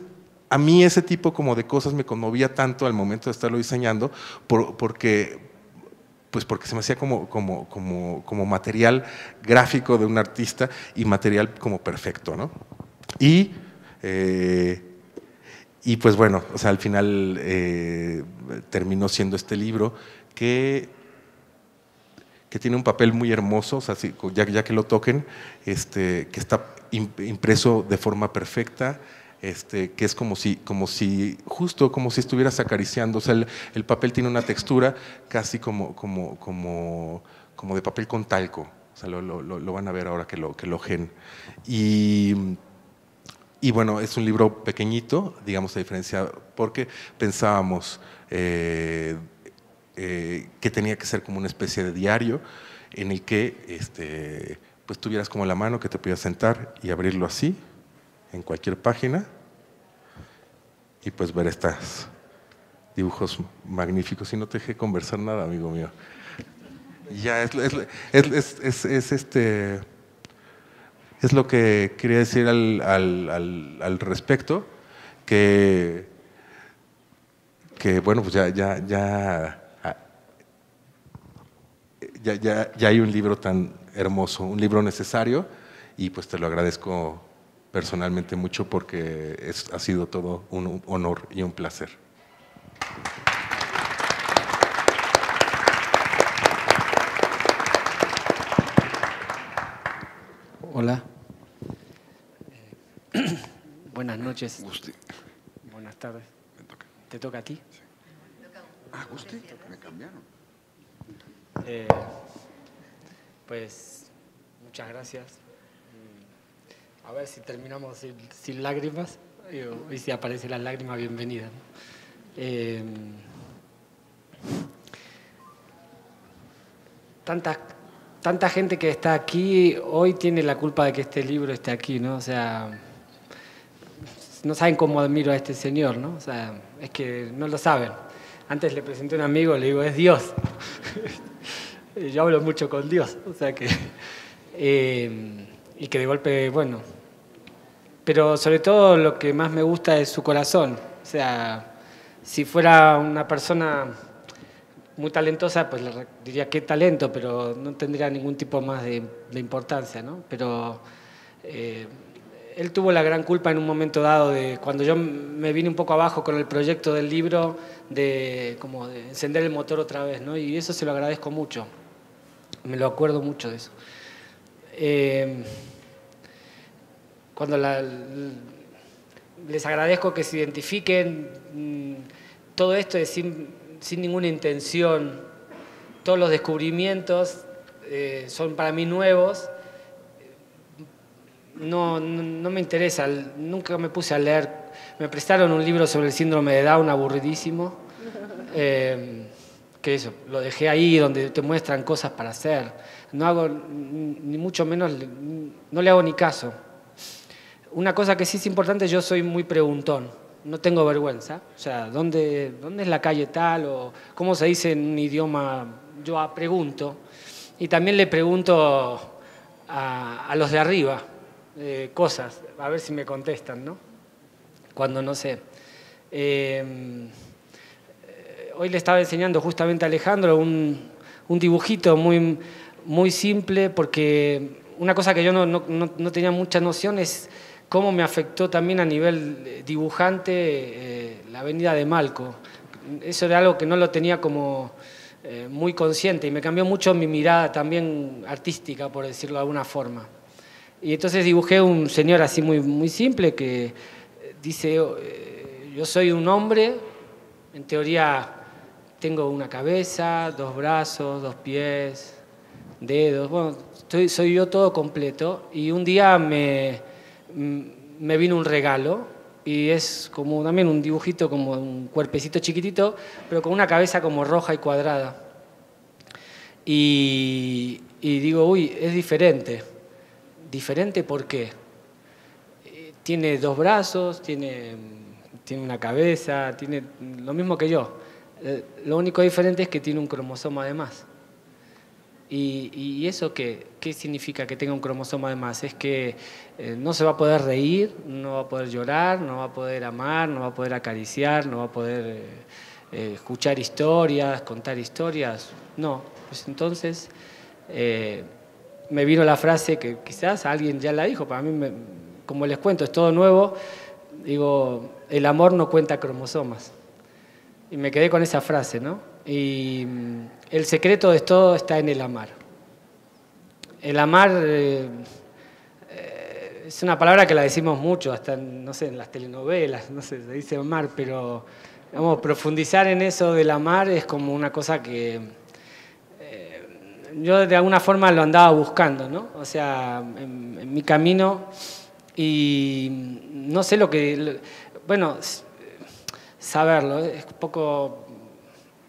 a mí ese tipo como de cosas me conmovía tanto al momento de estarlo diseñando porque, pues porque se me hacía como, como, como, como, material gráfico de un artista y material como perfecto. ¿no? Y eh, y pues bueno, o sea, al final eh, terminó siendo este libro que, que tiene un papel muy hermoso, o sea, ya, ya, que lo toquen, este, que está impreso de forma perfecta, este, que es como si, como si, justo como si estuvieras acariciando, o sea, el, papel tiene una textura casi como, como, como, como de papel con talco, o sea, lo, lo, lo van a ver ahora que lo, que lo gen. Y y bueno, es un libro pequeñito, digamos, a diferencia, porque pensábamos eh, eh, que tenía que ser como una especie de diario en el que este, pues tuvieras como la mano que te pudieras sentar y abrirlo así, en cualquier página, y pues ver estos dibujos magníficos. Y no te dejé conversar nada, amigo mío. Ya es, es, es este es lo que quería decir al, al, respecto, que, bueno, pues ya, ya, ya, ya, ya, hay un libro tan hermoso, un libro necesario, y pues te lo agradezco personalmente mucho porque es, ha sido todo un honor y un placer. Hola. Eh, buenas noches. Buenas tardes. ¿Te toca a ti? Sí. Ah, Gusti, me cambiaron. Eh, pues muchas gracias. Mm, a ver si terminamos sin, lágrimas y, si aparece la lágrima, bienvenida. Eh, tantas tanta gente que está aquí hoy tiene la culpa de que este libro esté aquí, ¿no? O sea, no saben cómo admiro a este señor, ¿no? O sea, es que no lo saben. Antes le presenté a un amigo, le digo, es Dios. <laughs> Yo hablo mucho con Dios, o sea que... Eh, y que de golpe, bueno... Pero sobre todo lo que más me gusta es su corazón. O sea, si fuera una persona muy talentosa, pues le diría qué talento, pero no tendría ningún tipo más de, importancia, ¿no? Pero eh, él tuvo la gran culpa en un momento dado de cuando yo me vine un poco abajo con el proyecto del libro, de como de encender el motor otra vez, ¿no? Y eso se lo agradezco mucho. Me lo acuerdo mucho de eso. Eh, cuando les agradezco que se identifiquen mm, todo esto es sin sin ninguna intención. Todos los descubrimientos eh, son para mí nuevos. No, no, me interesa, nunca me puse a leer. Me prestaron un libro sobre el síndrome de Down aburridísimo. <laughs> Eh, que eso, lo dejé ahí donde te muestran cosas para hacer. No hago, ni mucho menos, no le hago ni caso. Una cosa que sí es importante, yo soy muy preguntón no tengo vergüenza. O sea, ¿dónde, ¿dónde es la calle tal? O cómo se dice en un idioma, yo pregunto. Y también le pregunto a, los de arriba eh, cosas, a ver si me contestan, ¿no? Cuando no sé. Eh, hoy le estaba enseñando justamente a Alejandro un, dibujito muy, muy simple, porque una cosa que yo no, no tenía mucha noción es cómo me afectó también a nivel dibujante eh, la avenida de Malco. eso era algo que no lo tenía como eh, muy consciente y me cambió mucho mi mirada también artística, por decirlo de alguna forma. Y entonces dibujé un señor así muy, muy simple que dice, eh, yo soy un hombre, en teoría tengo una cabeza, dos brazos, dos pies, dedos, bueno, soy yo todo completo. Y un día me, me vino un regalo y es como también un dibujito, como un cuerpecito chiquitito, pero con una cabeza como roja y cuadrada. Y digo, uy, es diferente. ¿Diferente por qué? Eh, tiene dos brazos, tiene, tiene una cabeza, tiene lo mismo que yo. Eh, lo único diferente es que tiene un cromosoma de más. ¿Y, eso qué, qué, significa que tenga un cromosoma de más? Es que eh, no se va a poder reír, no va a poder llorar, no va a poder amar, no va a poder acariciar, no va a poder escuchar historias, contar historias. No, pues entonces me vino la frase que quizás alguien ya la dijo, para mí, como les cuento, es todo nuevo, digo, el amor no cuenta cromosomas. Y me quedé con esa frase, ¿no? Y mm, el secreto de todo está en el amar. El amar eh, eh, es una palabra que la decimos mucho, hasta, no sé, en las telenovelas, no sé, se dice amar, pero, vamos, profundizar en eso del amar es como una cosa que yo de alguna forma lo andaba buscando, ¿no? O sea, en, mi camino y no sé lo que, bueno, saberlo, es poco,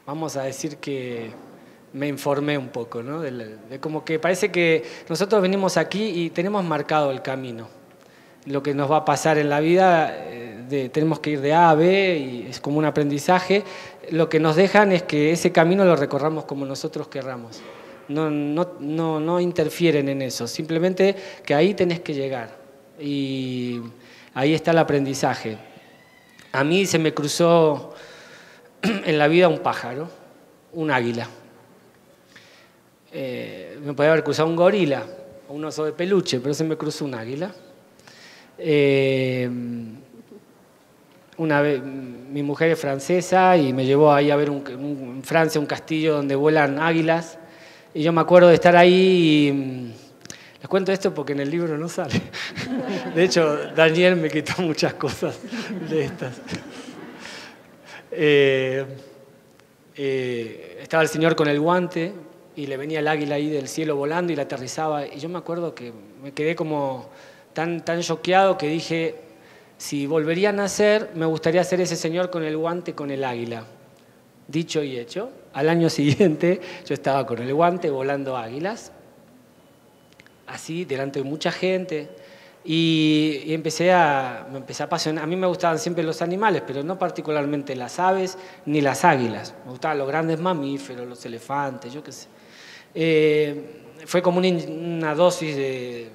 vamos a decir que me informé un poco, ¿no? De, como que parece que nosotros venimos aquí y tenemos marcado el camino. Lo que nos va a pasar en la vida, eh, tenemos que ir de A a B y es como un aprendizaje. Lo que nos dejan es que ese camino lo recorramos como nosotros querramos no, no, no, interfieren en eso, simplemente que ahí tenés que llegar y ahí está el aprendizaje. A mí se me cruzó <clears throat> en la vida un pájaro, un águila. Eh, me podía haber cruzado un gorila un oso de peluche, pero se me cruzó un águila. Eh, una vez, mi mujer es francesa y me llevó ahí a ver en Francia un castillo donde vuelan águilas y yo me acuerdo de estar ahí mm, les cuento esto porque en el libro no sale. <laughs> De hecho, Daniel me quitó muchas cosas de estas. Eh, eh, estaba el señor con el guante y le venía el águila ahí del cielo volando y la aterrizaba. Y yo me acuerdo que me quedé como tan, tan choqueado que dije, si volvería a nacer, me gustaría ser ese señor con el guante con el águila. Dicho y hecho, al año siguiente <laughs> yo estaba con el guante volando águilas, así, delante de mucha gente, y, empecé a, me empecé a apasionar. A mí me gustaban siempre los animales, pero no particularmente las aves ni las águilas. Me gustaban los grandes mamíferos, los elefantes, yo qué sé. Eh, fue como una, dosis de,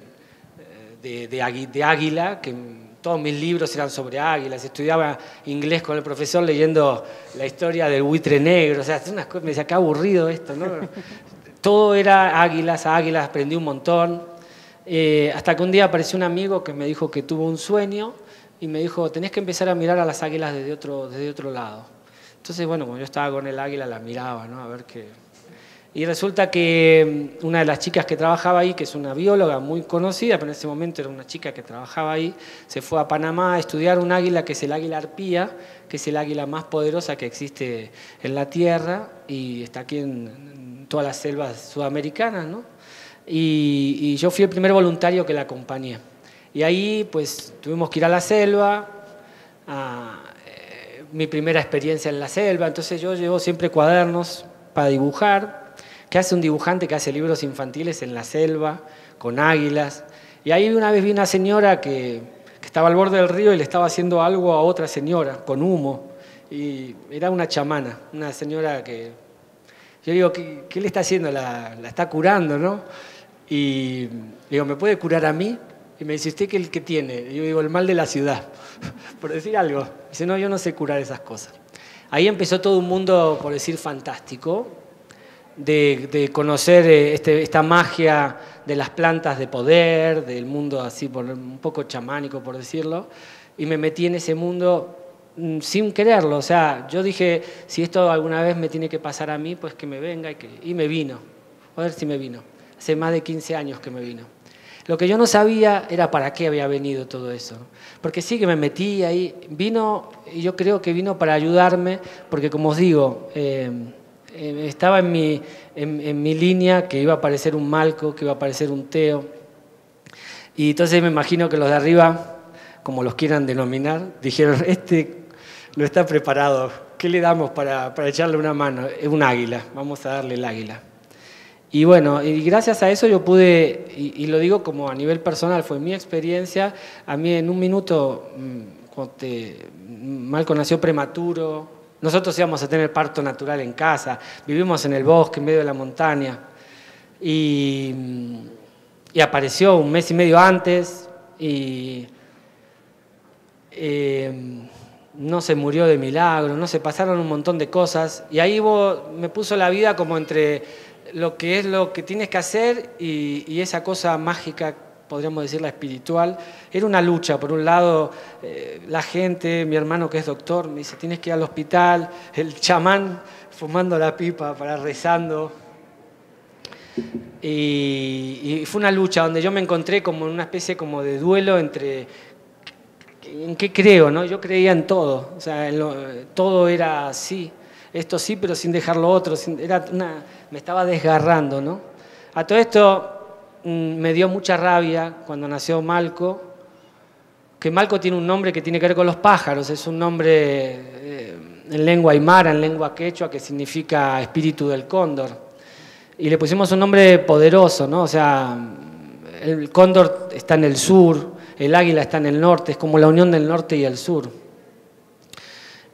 de águila que todos mis libros eran sobre águilas, estudiaba inglés con el profesor leyendo la historia del buitre negro, o sea, unas cosas, me decía, qué aburrido esto, ¿no? <laughs> Todo era águilas, águilas, aprendí un montón, eh, hasta que un día apareció un amigo que me dijo que tuvo un sueño y me dijo, tenés que empezar a mirar a las águilas desde otro, desde otro lado. Entonces, bueno, como yo estaba con el águila, la miraba, ¿no? A ver qué, y resulta que mm, una de las chicas que trabajaba ahí, que es una bióloga muy conocida, pero en ese momento era una chica que trabajaba ahí, se fue a Panamá a estudiar un águila que es el águila arpía, que es el águila más poderosa que existe en la Tierra y está aquí en, todas las selvas sudamericanas. ¿no? Y, yo fui el primer voluntario que la acompañé. Y ahí pues tuvimos que ir a la selva, a, eh, mi primera experiencia en la selva, entonces yo llevo siempre cuadernos para dibujar ¿Qué hace un dibujante que hace libros infantiles en la selva, con águilas? Y ahí una vez vi una señora que, estaba al borde del río y le estaba haciendo algo a otra señora, con humo. Y era una chamana, una señora que... Yo digo, ¿qué, le está haciendo? La, está curando, ¿no? Y digo, ¿me puede curar a mí? Y me dice, ¿usted qué, qué tiene? Y yo digo, el mal de la ciudad, <laughs> por decir algo. Dice, no, yo no sé curar esas cosas. Ahí empezó todo un mundo, por decir, fantástico, de, conocer eh, este, esta magia de las plantas de poder, del mundo así un poco chamánico por decirlo, y me metí en ese mundo mm, sin quererlo. O sea, yo dije, si esto alguna vez me tiene que pasar a mí, pues que me venga y, que, y me vino. A ver si me vino. Hace más de 15 años que me vino. Lo que yo no sabía era para qué había venido todo eso. Porque sí que me metí ahí. Vino, y yo creo que vino para ayudarme, porque como os digo, eh, eh, estaba en mi, en, mi línea que iba a aparecer un Malco, que iba a aparecer un Teo. Y entonces me imagino que los de arriba, como los quieran denominar, dijeron, <laughs> este no está preparado, ¿qué le damos para, para echarle una mano? Es un águila, vamos a darle el águila. Y bueno, y gracias a eso yo pude, y, lo digo como a nivel personal, fue mi experiencia, a mí en un minuto, mm, Malco nació prematuro, nosotros íbamos a tener parto natural en casa, vivimos en el bosque, en medio de la montaña. Y, apareció un mes y medio antes y eh, no se murió de milagro, no se pasaron un montón de cosas. Y ahí me puso la vida como entre lo que es lo que tienes que hacer y, y esa cosa mágica podríamos decir la espiritual, era una lucha. Por un lado, eh, la gente, mi hermano que es doctor, me dice, tienes que ir al hospital, el chamán fumando la pipa para rezando. Y, fue una lucha donde yo me encontré como en una especie como de duelo entre en qué creo, ¿no? Yo creía en todo, o sea, todo era así, esto sí, pero sin dejar lo otro, era me estaba desgarrando, ¿no? A todo esto me dio mucha rabia cuando nació Malco, que Malco tiene un nombre que tiene que ver con los pájaros, es un nombre eh, en lengua aymara, en lengua quechua, que significa espíritu del cóndor. Y le pusimos un nombre poderoso, ¿no? O sea, el cóndor está en el sur, el águila está en el norte, es como la unión del norte y el sur.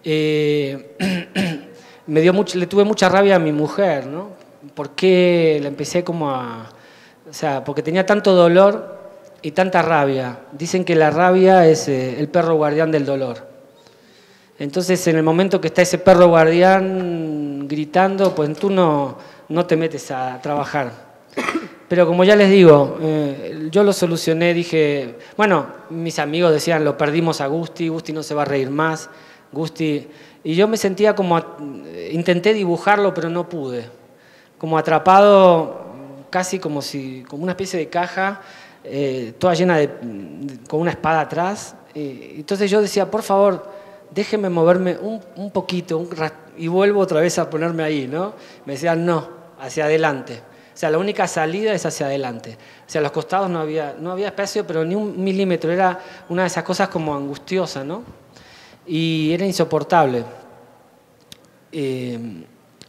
Eh, <clears throat> me dio le tuve mucha rabia a mi mujer, ¿no? Porque la empecé como a, o sea, porque tenía tanto dolor y tanta rabia. Dicen que la rabia es eh, el perro guardián del dolor. Entonces, en el momento que está ese perro guardián gritando, pues tú no, no te metes a trabajar. Pero como ya les digo, eh, yo lo solucioné, dije, bueno, mis amigos decían, lo perdimos a Gusti, Gusti no se va a reír más, Gusti... Y yo me sentía como, intenté dibujarlo, pero no pude, como atrapado casi como, si, como una especie de caja, eh, toda llena de, con una espada atrás. entonces yo decía, por favor, déjeme moverme un, un poquito y vuelvo otra vez a ponerme ahí, ¿no? Me decían, no, hacia adelante. O sea, la única salida es hacia adelante. O sea, a los costados no había, no había espacio, pero ni un milímetro. Era una de esas cosas como angustiosa, ¿no? Y era insoportable. Eh,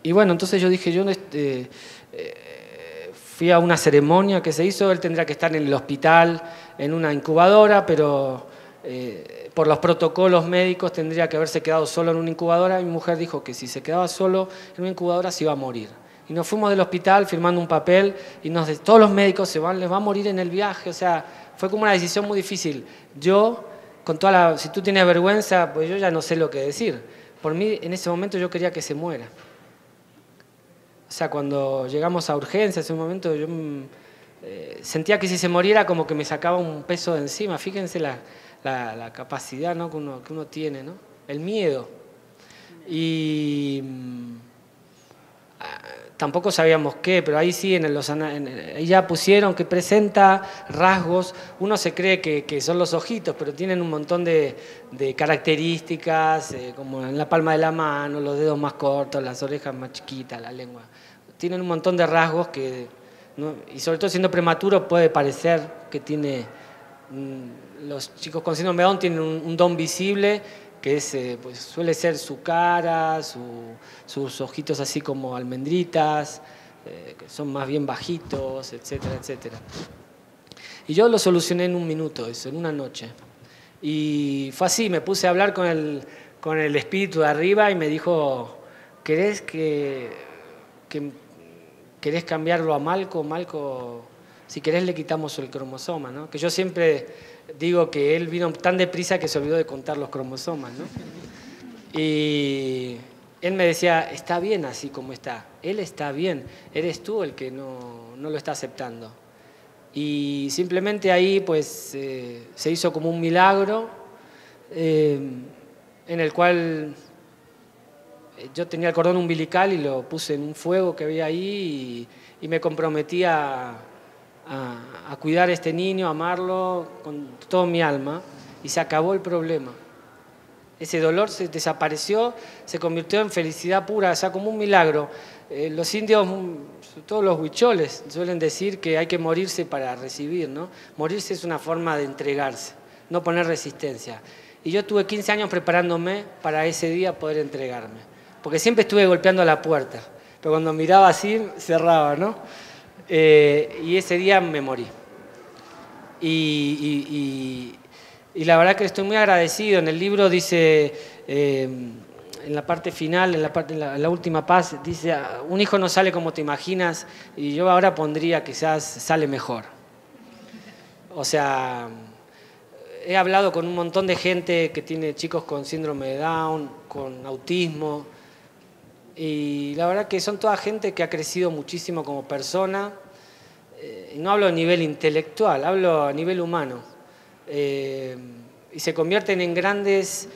y bueno, entonces yo dije, yo este, eh, fui a una ceremonia que se hizo, él tendría que estar en el hospital, en una incubadora, pero eh, por los protocolos médicos tendría que haberse quedado solo en una incubadora. Mi mujer dijo que si se quedaba solo en una incubadora se iba a morir. Y nos fuimos del hospital firmando un papel y nos todos los médicos se van, les va a morir en el viaje. O sea, fue como una decisión muy difícil. Yo, con toda la, si tú tienes vergüenza, pues yo ya no sé lo que decir. Por mí, en ese momento yo quería que se muera. O sea, cuando llegamos a urgencias, en un momento yo mm, eh, sentía que si se moriera como que me sacaba un peso de encima. Fíjense la, capacidad ¿no? que, uno, tiene, ¿no? el miedo. Y mm, ah, tampoco sabíamos qué, pero ahí sí, en los, en, ya pusieron que presenta rasgos. Uno se cree que, son los ojitos, pero tienen un montón de, de características, eh, como en la palma de la mano, los dedos más cortos, las orejas más chiquitas, la lengua tienen un montón de rasgos que, y sobre todo siendo prematuro puede parecer que tiene, mm, los chicos con síndrome de Down tienen un, don visible que es, eh, pues, suele ser su cara, sus ojitos así como almendritas, eh, que son más bien bajitos, etcétera, etcétera. Y yo lo solucioné en un minuto, eso, en una noche. Y fue así, me puse a hablar con el, con el espíritu de arriba y me dijo, ¿querés que, que querés cambiarlo a Malco, Malco, si querés le quitamos el cromosoma, ¿no? Que yo siempre digo que él vino tan deprisa que se olvidó de contar los cromosomas, ¿no? Y él me decía, está bien así como está, él está bien, eres tú el que no, lo está aceptando. Y simplemente ahí pues eh, se hizo como un milagro. Eh, en el cual yo tenía el cordón umbilical y lo puse en un fuego que había ahí y, me comprometí a, cuidar a este niño, a amarlo con toda mi alma y se acabó el problema. Ese dolor se desapareció, se convirtió en felicidad pura, o sea, como un milagro. Eh, los indios, todos los huicholes, suelen decir que hay que morirse para recibir, ¿no? Morirse es una forma de entregarse, no poner resistencia. Y yo tuve 15 años preparándome para ese día poder entregarme, porque siempre estuve golpeando la puerta, pero cuando miraba así, cerraba, ¿no? Eh, y ese día me morí. y, la verdad que estoy muy agradecido. En el libro dice, eh, en la parte final, en la, parte, la, última paz, dice, un hijo no sale como te imaginas y yo ahora pondría quizás sale mejor. O sea, he hablado con un montón de gente que tiene chicos con síndrome de Down, con autismo, y la verdad que son toda gente que ha crecido muchísimo como persona. Eh, no hablo a nivel intelectual, hablo a nivel humano eh, y se convierten en grandes,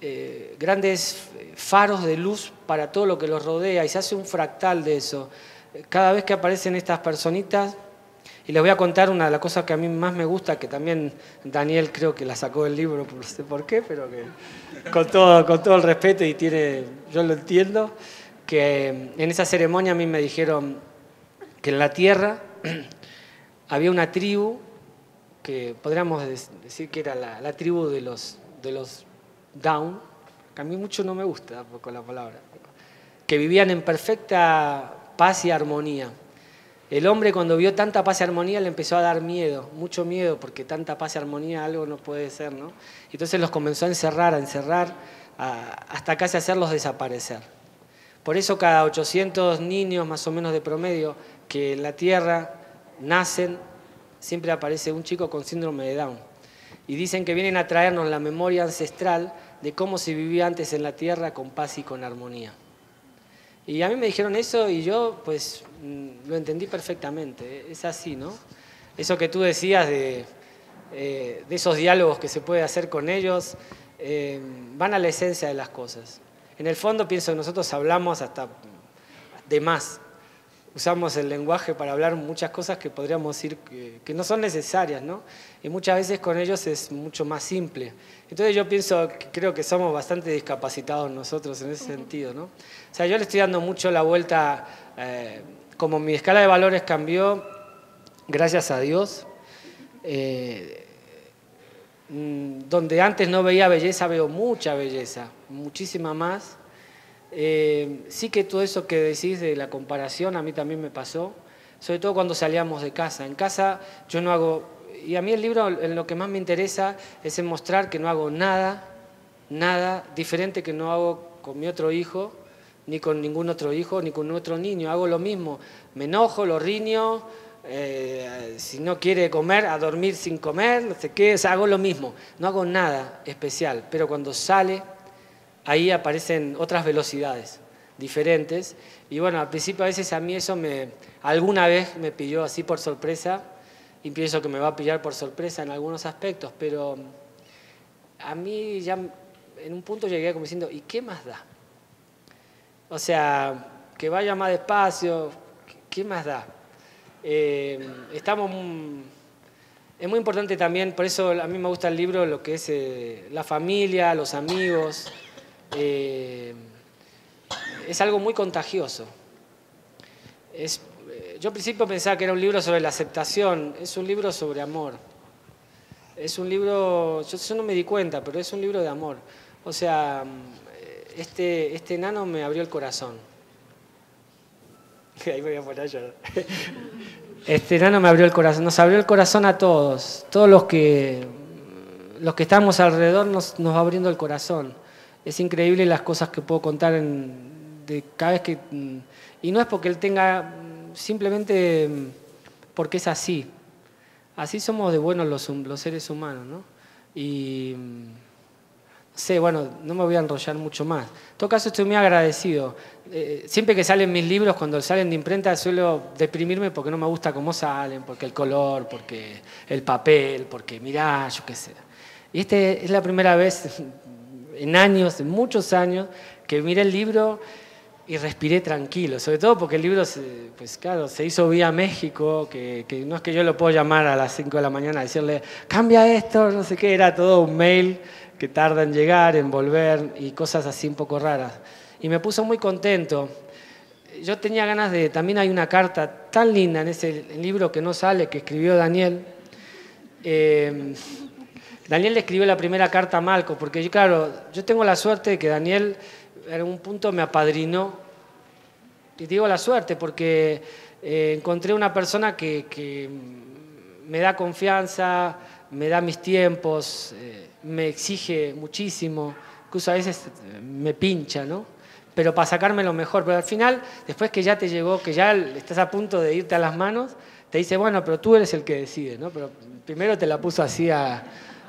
eh, grandes faros de luz para todo lo que los rodea y se hace un fractal de eso. Cada vez que aparecen estas personitas, y les voy a contar una de las cosas que a mí más me gusta, que también Daniel creo que la sacó del libro, no sé por qué, pero que con todo, con todo el respeto y tiene, yo lo entiendo, que en esa ceremonia a mí me dijeron que en la tierra <clears throat> había una tribu que podríamos decir que era la, tribu de los, de los down, que a mí mucho no me gusta con la palabra, que vivían en perfecta paz y armonía. El hombre cuando vio tanta paz y armonía le empezó a dar miedo, mucho miedo, porque tanta paz y armonía algo no puede ser, ¿no? Entonces los comenzó a encerrar, a encerrar, hasta casi hacerlos desaparecer. Por eso cada 800 niños más o menos de promedio que en la Tierra nacen siempre aparece un chico con síndrome de Down. Y dicen que vienen a traernos la memoria ancestral de cómo se vivía antes en la tierra con paz y con armonía. Y a mí me dijeron eso y yo pues lo entendí perfectamente. Es así, ¿no? Eso que tú decías de, eh, de esos diálogos que se puede hacer con ellos, eh, van a la esencia de las cosas. En el fondo pienso que nosotros hablamos hasta de más, usamos el lenguaje para hablar muchas cosas que podríamos decir que, no son necesarias, ¿no? Y muchas veces con ellos es mucho más simple. Entonces yo pienso, creo que somos bastante discapacitados nosotros en ese sentido, ¿no? O sea, yo le estoy dando mucho la vuelta, eh, como mi escala de valores cambió, gracias a Dios, eh, mm, donde antes no veía belleza, veo mucha belleza, muchísima más. Eh, sí que todo eso que decís de la comparación a mí también me pasó, sobre todo cuando salíamos de casa. En casa yo no hago, y a mí el libro en lo que más me interesa es en mostrar que no hago nada, nada diferente que no hago con mi otro hijo, ni con ningún otro hijo, ni con otro niño. Hago lo mismo, me enojo, lo riño, eh, si no quiere comer, a dormir sin comer, no sé qué, hago lo mismo, no hago nada especial, pero cuando sale ahí aparecen otras velocidades diferentes. Y bueno, al principio a veces a mí eso me, alguna vez me pilló así por sorpresa, y pienso que me va a pillar por sorpresa en algunos aspectos, pero a mí ya en un punto llegué como diciendo, ¿y qué más da? O sea, que vaya más despacio, ¿qué más da? Eh, estamos... Es muy importante también, por eso a mí me gusta el libro, lo que es eh, la familia, los amigos, eh, es algo muy contagioso. Es, yo al principio pensaba que era un libro sobre la aceptación, es un libro sobre amor. Es un libro, yo, no me di cuenta, pero es un libro de amor. O sea, este, este enano me abrió el corazón. <laughs> Ahí voy a poner <laughs> Este enano me abrió el corazón, nos abrió el corazón a todos, todos los que, los que estamos alrededor nos, nos va abriendo el corazón es increíble las cosas que puedo contar de cada vez que... Y no es porque él tenga, simplemente porque es así. Así somos de buenos los, los seres humanos, ¿no? Y sé, bueno, no me voy a enrollar mucho más. En todo caso, estoy muy agradecido. Eh, siempre que salen mis libros, cuando salen de imprenta, suelo deprimirme porque no me gusta cómo salen, porque el color, porque el papel, porque mirá, yo qué sé. Y esta es la primera vez <laughs> en años, en muchos años, que miré el libro y respiré tranquilo, sobre todo porque el libro, se, pues claro, se hizo vía México, que, que, no es que yo lo puedo llamar a las 5 de la mañana a decirle, cambia esto, no sé qué, era todo un mail que tarda en llegar, en volver y cosas así un poco raras. Y me puso muy contento. Yo tenía ganas de, también hay una carta tan linda en ese libro que no sale, que escribió Daniel. Eh, Daniel le escribió la primera carta a Malco, porque claro, yo tengo la suerte de que Daniel en algún punto me apadrinó. Y digo la suerte porque eh, encontré una persona que, me da confianza, me da mis tiempos, eh, me exige muchísimo, incluso a veces eh, me pincha, ¿no? Pero para sacarme lo mejor. Pero al final, después que ya te llegó, que ya estás a punto de irte a las manos, te dice, bueno, pero tú eres el que decide, ¿no? Pero primero te la puso así a,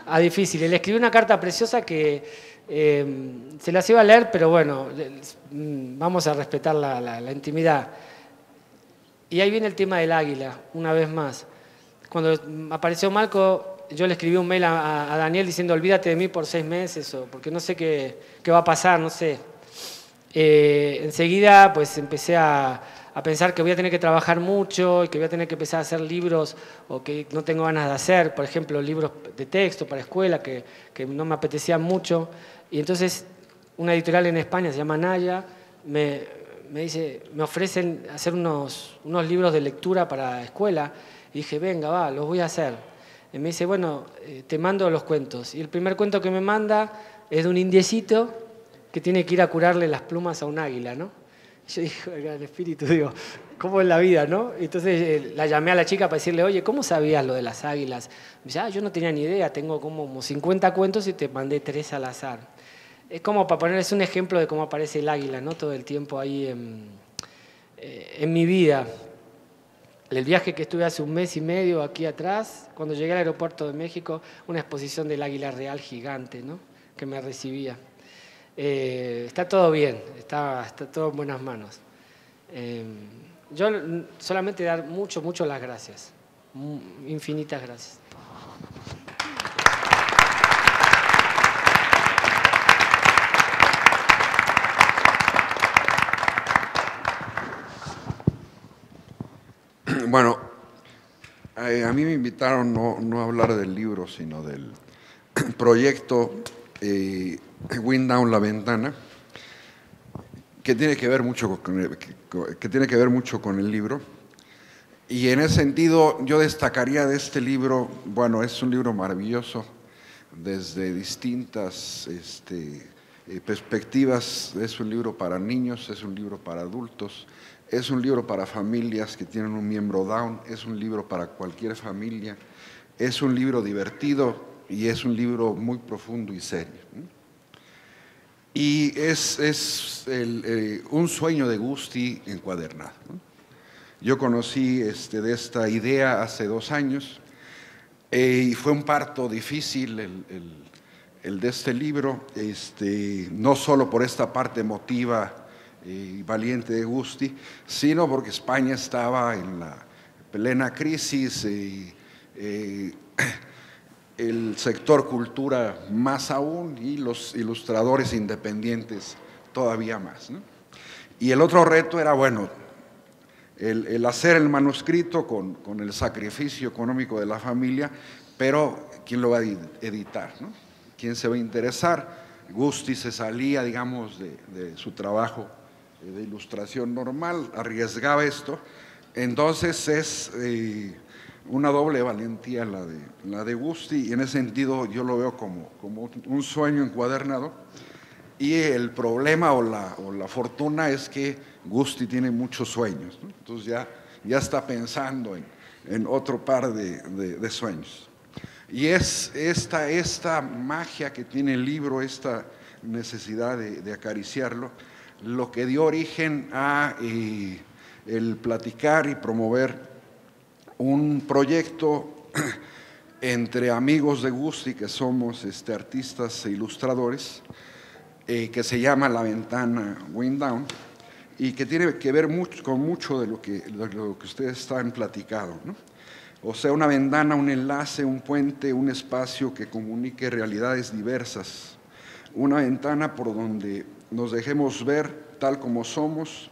a difícil. Le escribí una carta preciosa que eh, se las iba a leer, pero bueno, mm, vamos a respetar la, intimidad. Y ahí viene el tema del águila, una vez más. Cuando apareció Marco, yo le escribí un mail a, Daniel diciendo, olvídate de mí por seis meses, o porque no sé qué, qué va a pasar, no sé. Eh, enseguida, pues empecé a, a pensar que voy a tener que trabajar mucho y que voy a tener que empezar a hacer libros o que no tengo ganas de hacer, por ejemplo, libros de texto para escuela que, que no me apetecían mucho. Y entonces una editorial en España, se llama Naya, me, me, dice, me ofrecen hacer unos, unos libros de lectura para escuela. Y dije, venga, va, los voy a hahacer. Y me dice, bueno, eh, te mando los cuentos. Y el primer cuento que me manda es de un indiecito que tiene que ir a curarle las plumas a un águila, ¿no? yo dije, el espíritu, digo, ¿cómo es la vida, no? Entonces eh, la llamé a la chica para decirle, oye, ¿cómo sabías lo de las águilas? Me dice, ah, yo no tenía ni idea, tengo como 50 cuentos y te mandé tres al azar. Es como para ponerles un ejemplo de cómo aparece el águila, ¿no? Todo el tiempo ahí en, eh, en mi vida. El viaje que estuve hace un mes y medio aquí atrás, cuando llegué al aeropuerto de México, una exposición del águila real gigante, ¿no? Que me recibía. Eh, está todo bien, está, está, todo en buenas manos. Eh, yo solamente dar mucho, mucho las gracias, infinitas gracias. Bueno, eh, a mí me invitaron no, no, a hablar del libro, sino del <clears throat> proyecto Wind Down la Ventana, que tiene que ver mucho con que tiene que ver mucho con el libro. Y en ese sentido yo destacaría de este libro, bueno, es un libro maravilloso desde distintas este, eh, perspectivas. Es un libro para niños, es un libro para adultos, es un libro para familias que tienen un miembro down, es un libro para cualquier familia, es un libro divertido y es un libro muy profundo y serio. Y es, es eh, un sueño de Gusti encuadernado. Yo conocí este, de esta idea hace dos años eh, y fue un parto difícil el, de este libro, este, no solo por esta parte emotiva y valiente de Gusti, sino porque España estaba en la plena crisis y eh, <clears throat> el sector cultura más aún y los ilustradores independientes todavía más. Y el otro reto era, bueno, el, hacer el manuscrito con, el sacrificio económico de la familia, pero ¿quién lo va a editar? ¿Quién se va a interesar? Gusti se salía, digamos, de, su trabajo de ilustración normal, arriesgaba esto. Entonces es... Eh, una doble valentía la de, la de Gusti y en ese sentido yo lo veo como, como un sueño encuadernado y el problema o la, o la fortuna es que Gusti tiene muchos sueños, entonces ya, ya está pensando en, en otro par de, de, sueños. Y es esta, esta magia que tiene el libro, esta necesidad de, de acariciarlo, lo que dio origen a eh, el platicar y promover un proyecto <clears throat> entre amigos de Gusti, que somos este, artistas e ilustradores, eh, que se llama La Ventana Wind Down, y que tiene que ver mucho, con mucho de lo que, lo que ustedes están platicando. O sea, una ventana, un enlace, un puente, un espacio que comunique realidades diversas. una ventana por donde nos dejemos ver tal como somos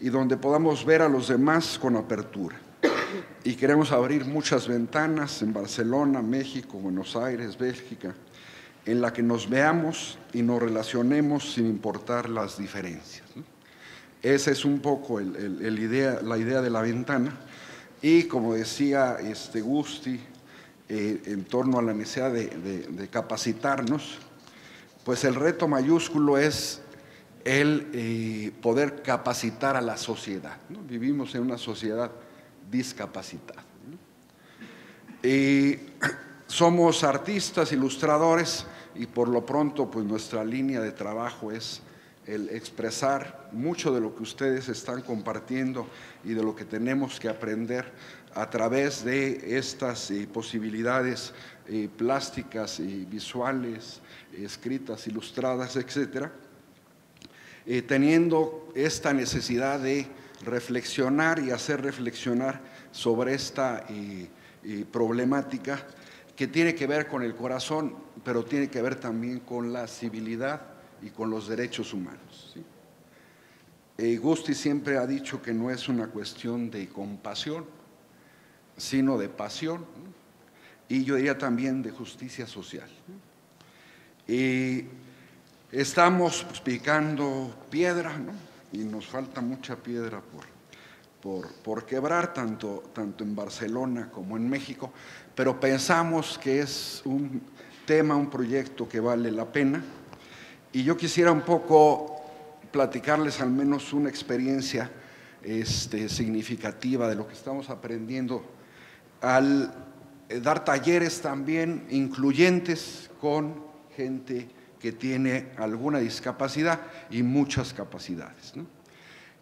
y donde podamos ver a los demás con apertura. Y queremos abrir muchas ventanas en Barcelona, México, Buenos Aires, Bélgica, en la que nos veamos y nos relacionemos sin importar las diferencias. Esa es un poco idea, la idea de la ventana. Y como decía este Gusti, eh, en torno a la necesidad de, capacitarnos, pues el reto mayúsculo es el eh, poder capacitar a la sociedad. Vivimos en una sociedad discapacitada. Y <clears throat> somos artistas, ilustradores, y por lo pronto pues nuestra línea de trabajo es el expresar mucho de lo que ustedes están compartiendo y de lo que tenemos que aprender a través de estas eh, posibilidades eh, plásticas y visuales, escritas, ilustradas, etcétera, eh, teniendo esta necesidad de reflexionar y hacer reflexionar sobre esta problemática que tiene que ver con el corazón, pero tiene que ver también con la civilidad y con los derechos humanos. Gusti siempre ha dicho que no es una cuestión de compasión, sino de pasión y yo diría también de justicia social. Estamos picando piedra, y nos falta mucha piedra por, por, quebrar, tanto, tanto en Barcelona como en México, pero pensamos que es un tema, un proyecto que vale la pena. Y yo quisiera un poco platicarles al menos una experiencia este, significativa de lo que estamos aprendiendo al eh, dar talleres también incluyentes con gente que tiene alguna discapacidad y muchas capacidades.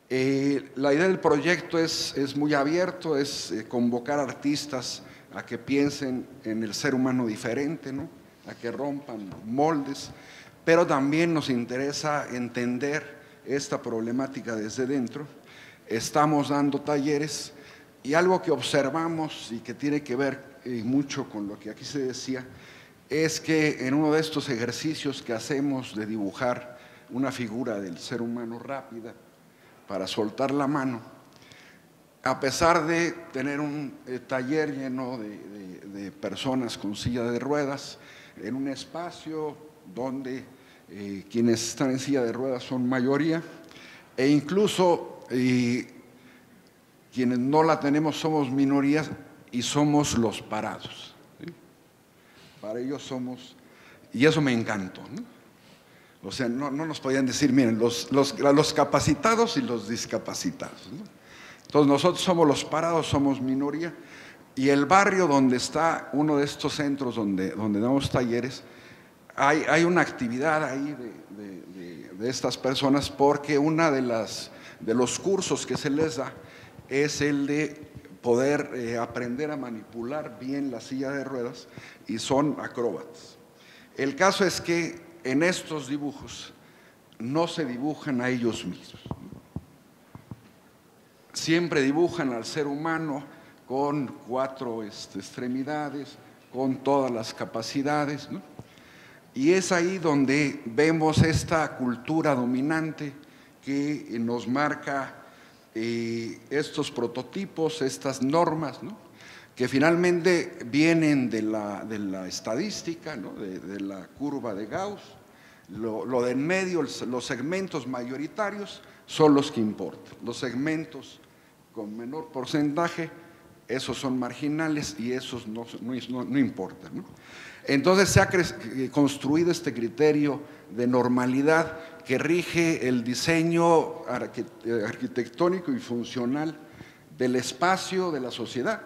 Eh, la idea del proyecto es, muy abierto, es eh, convocar artistas a que piensen en el ser humano diferente, a que rompan moldes, pero también nos interesa entender esta problemática desde dentro. Estamos dando talleres y algo que observamos y que tiene que ver eh, mucho con lo que aquí se decía, es que en uno de estos ejercicios que hacemos de dibujar una figura del ser humano rápida para soltar la mano, a pesar de tener un eh, taller lleno de, personas con silla de ruedas, en un espacio donde eh, quienes están en silla de ruedas son mayoría, e incluso quienes no la tenemos somos minorías y somos los parados. Para ellos somos, y eso me encantó. O sea, no, nos podían decir, miren, los, los, capacitados y los discapacitados. Entonces nosotros somos los parados, somos minoría, y el barrio donde está uno de estos centros donde, donde damos talleres, hay, hay una actividad ahí de, de estas personas porque una de, las, de los cursos que se les da es el de poder eh, aprender a manipular bien la silla de ruedas y son acróbatas. El caso es que en estos dibujos no se dibujan a ellos mismos. Siempre dibujan al ser humano con cuatro este, extremidades, con todas las capacidades. Y es ahí donde vemos esta cultura dominante que nos marca estos prototipos, estas normas, que finalmente vienen de la, de la estadística, de, la curva de Gauss. Lo, de en medio, los segmentos mayoritarios son los que importan. Los segmentos con menor porcentaje, esos son marginales y esos no, no, no importan. Entonces se ha construido este criterio de normalidad que rige el diseño arquitectónico y funcional del espacio de la sociedad,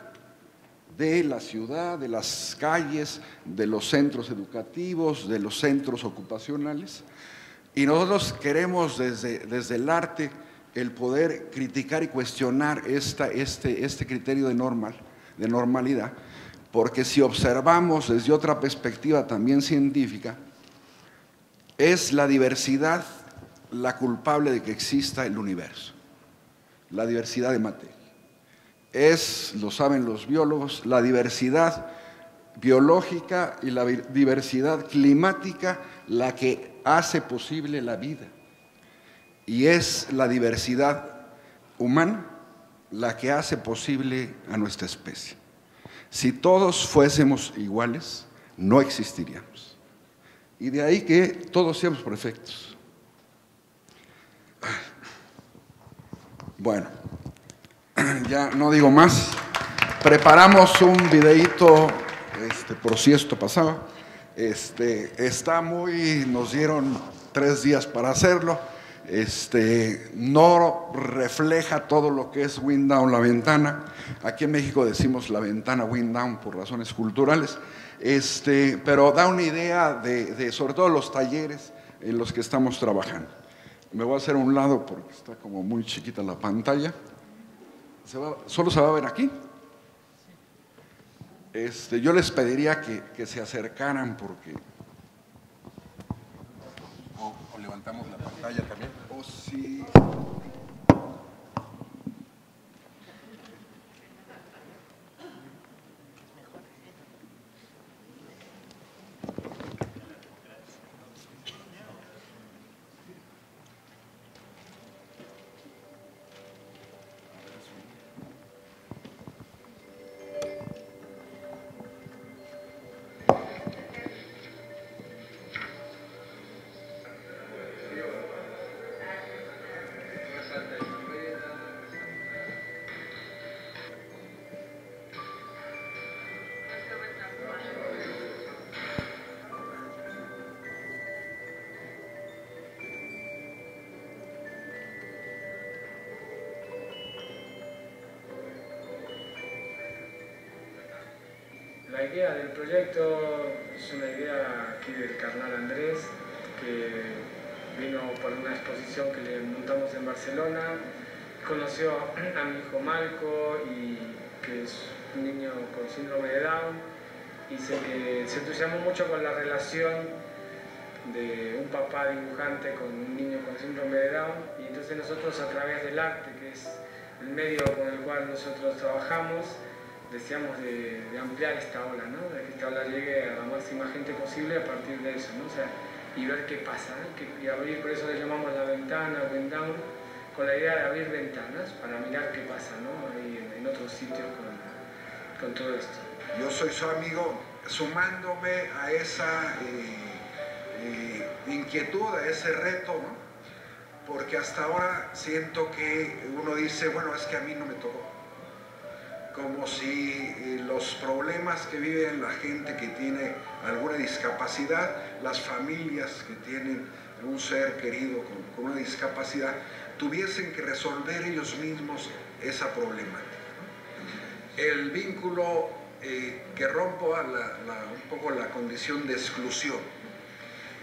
de la ciudad, de las calles, de los centros educativos, de los centros ocupacionales. Y nosotros queremos desde, desde el arte el poder criticar y cuestionar esta, este, este criterio de, normal, de normalidad, porque si observamos desde otra perspectiva también científica, es la diversidad la culpable de que exista el universo, la diversidad de materia. Es, lo saben los biólogos, la diversidad biológica y la diversidad climática la que hace posible la vida. Y es la diversidad humana la que hace posible a nuestra especie. Si todos fuésemos iguales, no existiríamos. Y de ahí que todos seamos perfectos. Bueno, <clears throat> ya no digo más. Preparamos un videíto, este, por si esto pasaba. Este, está muy, nos dieron tres días para hacerlo. Este, no refleja todo lo que es Wind Down la ventana. Aquí en México decimos la ventana Wind Down por razones culturales. Este, pero da una idea de, sobre todo los talleres en los que estamos trabajando. Me voy a hacer a un lado porque está como muy chiquita la pantalla. ¿Se va- ¿Solo se va a ver aquí? Este, yo les pediría que, se acercaran porque... O levantamos la pantalla también. O La idea del proyecto es una idea aquí del carnal Andrés, que vino por una exposición que le montamos en Barcelona. Conoció a mi hijo Malco, y, que es un niño con síndrome de Down, y se, que se entusiasmó mucho con la relación de un papá dibujante con un niño con síndrome de Down, y entonces nosotros a través del arte, que es el medio con el cual nosotros trabajamos, deseamos de, ampliar esta ola, ¿no? de que esta ola llegue a la máxima gente posible a partir de eso, ¿no? o sea, y ver qué pasa, y abrir, por eso le llamamos la ventana, wind down, con la idea de abrir ventanas para mirar qué pasa ¿no? ahí en, en otros sitios con, con todo esto. Yo soy su amigo, sumándome a esa eh, eh, inquietud, a ese reto, ¿no? Porque hasta ahora siento que uno dice, bueno, es que a mí no me tocó. Como si eh, los problemas que vive la gente que tiene alguna discapacidad, las familias que tienen un ser querido con, una discapacidad, tuviesen que resolver ellos mismos esa problemática el vínculo eh, que rompo a la- un poco la condición de exclusión,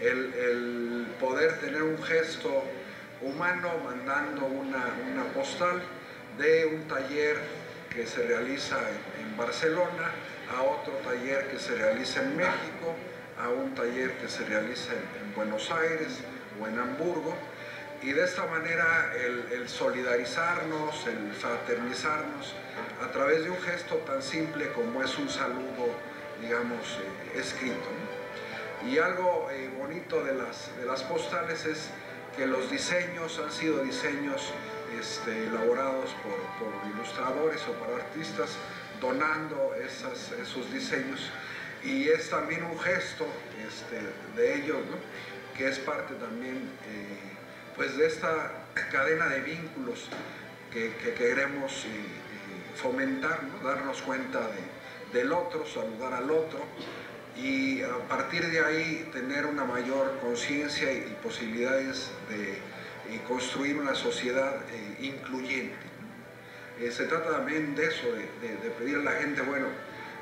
el, poder tener un gesto humano mandando una postal de un taller que se realiza en, en Barcelona a otro taller que se realiza en México, a un taller que se realiza en, en Buenos Aires o en Hamburgo, y de esta manera el, el solidarizarnos, el fraternizarnos, a través de un gesto tan simple como es un saludo, digamos, eh, escrito. ¿no? Y algo eh, bonito de las, de las postales es que los diseños han sido diseños este, elaborados por, ilustradores o por artistas, donando esos diseños. Y es también un gesto este, de ellos, que es parte también eh, pues de esta cadena de vínculos que, que queremos eh, eh, fomentar, ¿no? darnos cuenta de- del otro, saludar al otro y a partir de ahí tener una mayor conciencia y posibilidades de eh, construir una sociedad eh, incluyente. Eh, se trata también de eso, de, pedir a la gente, bueno,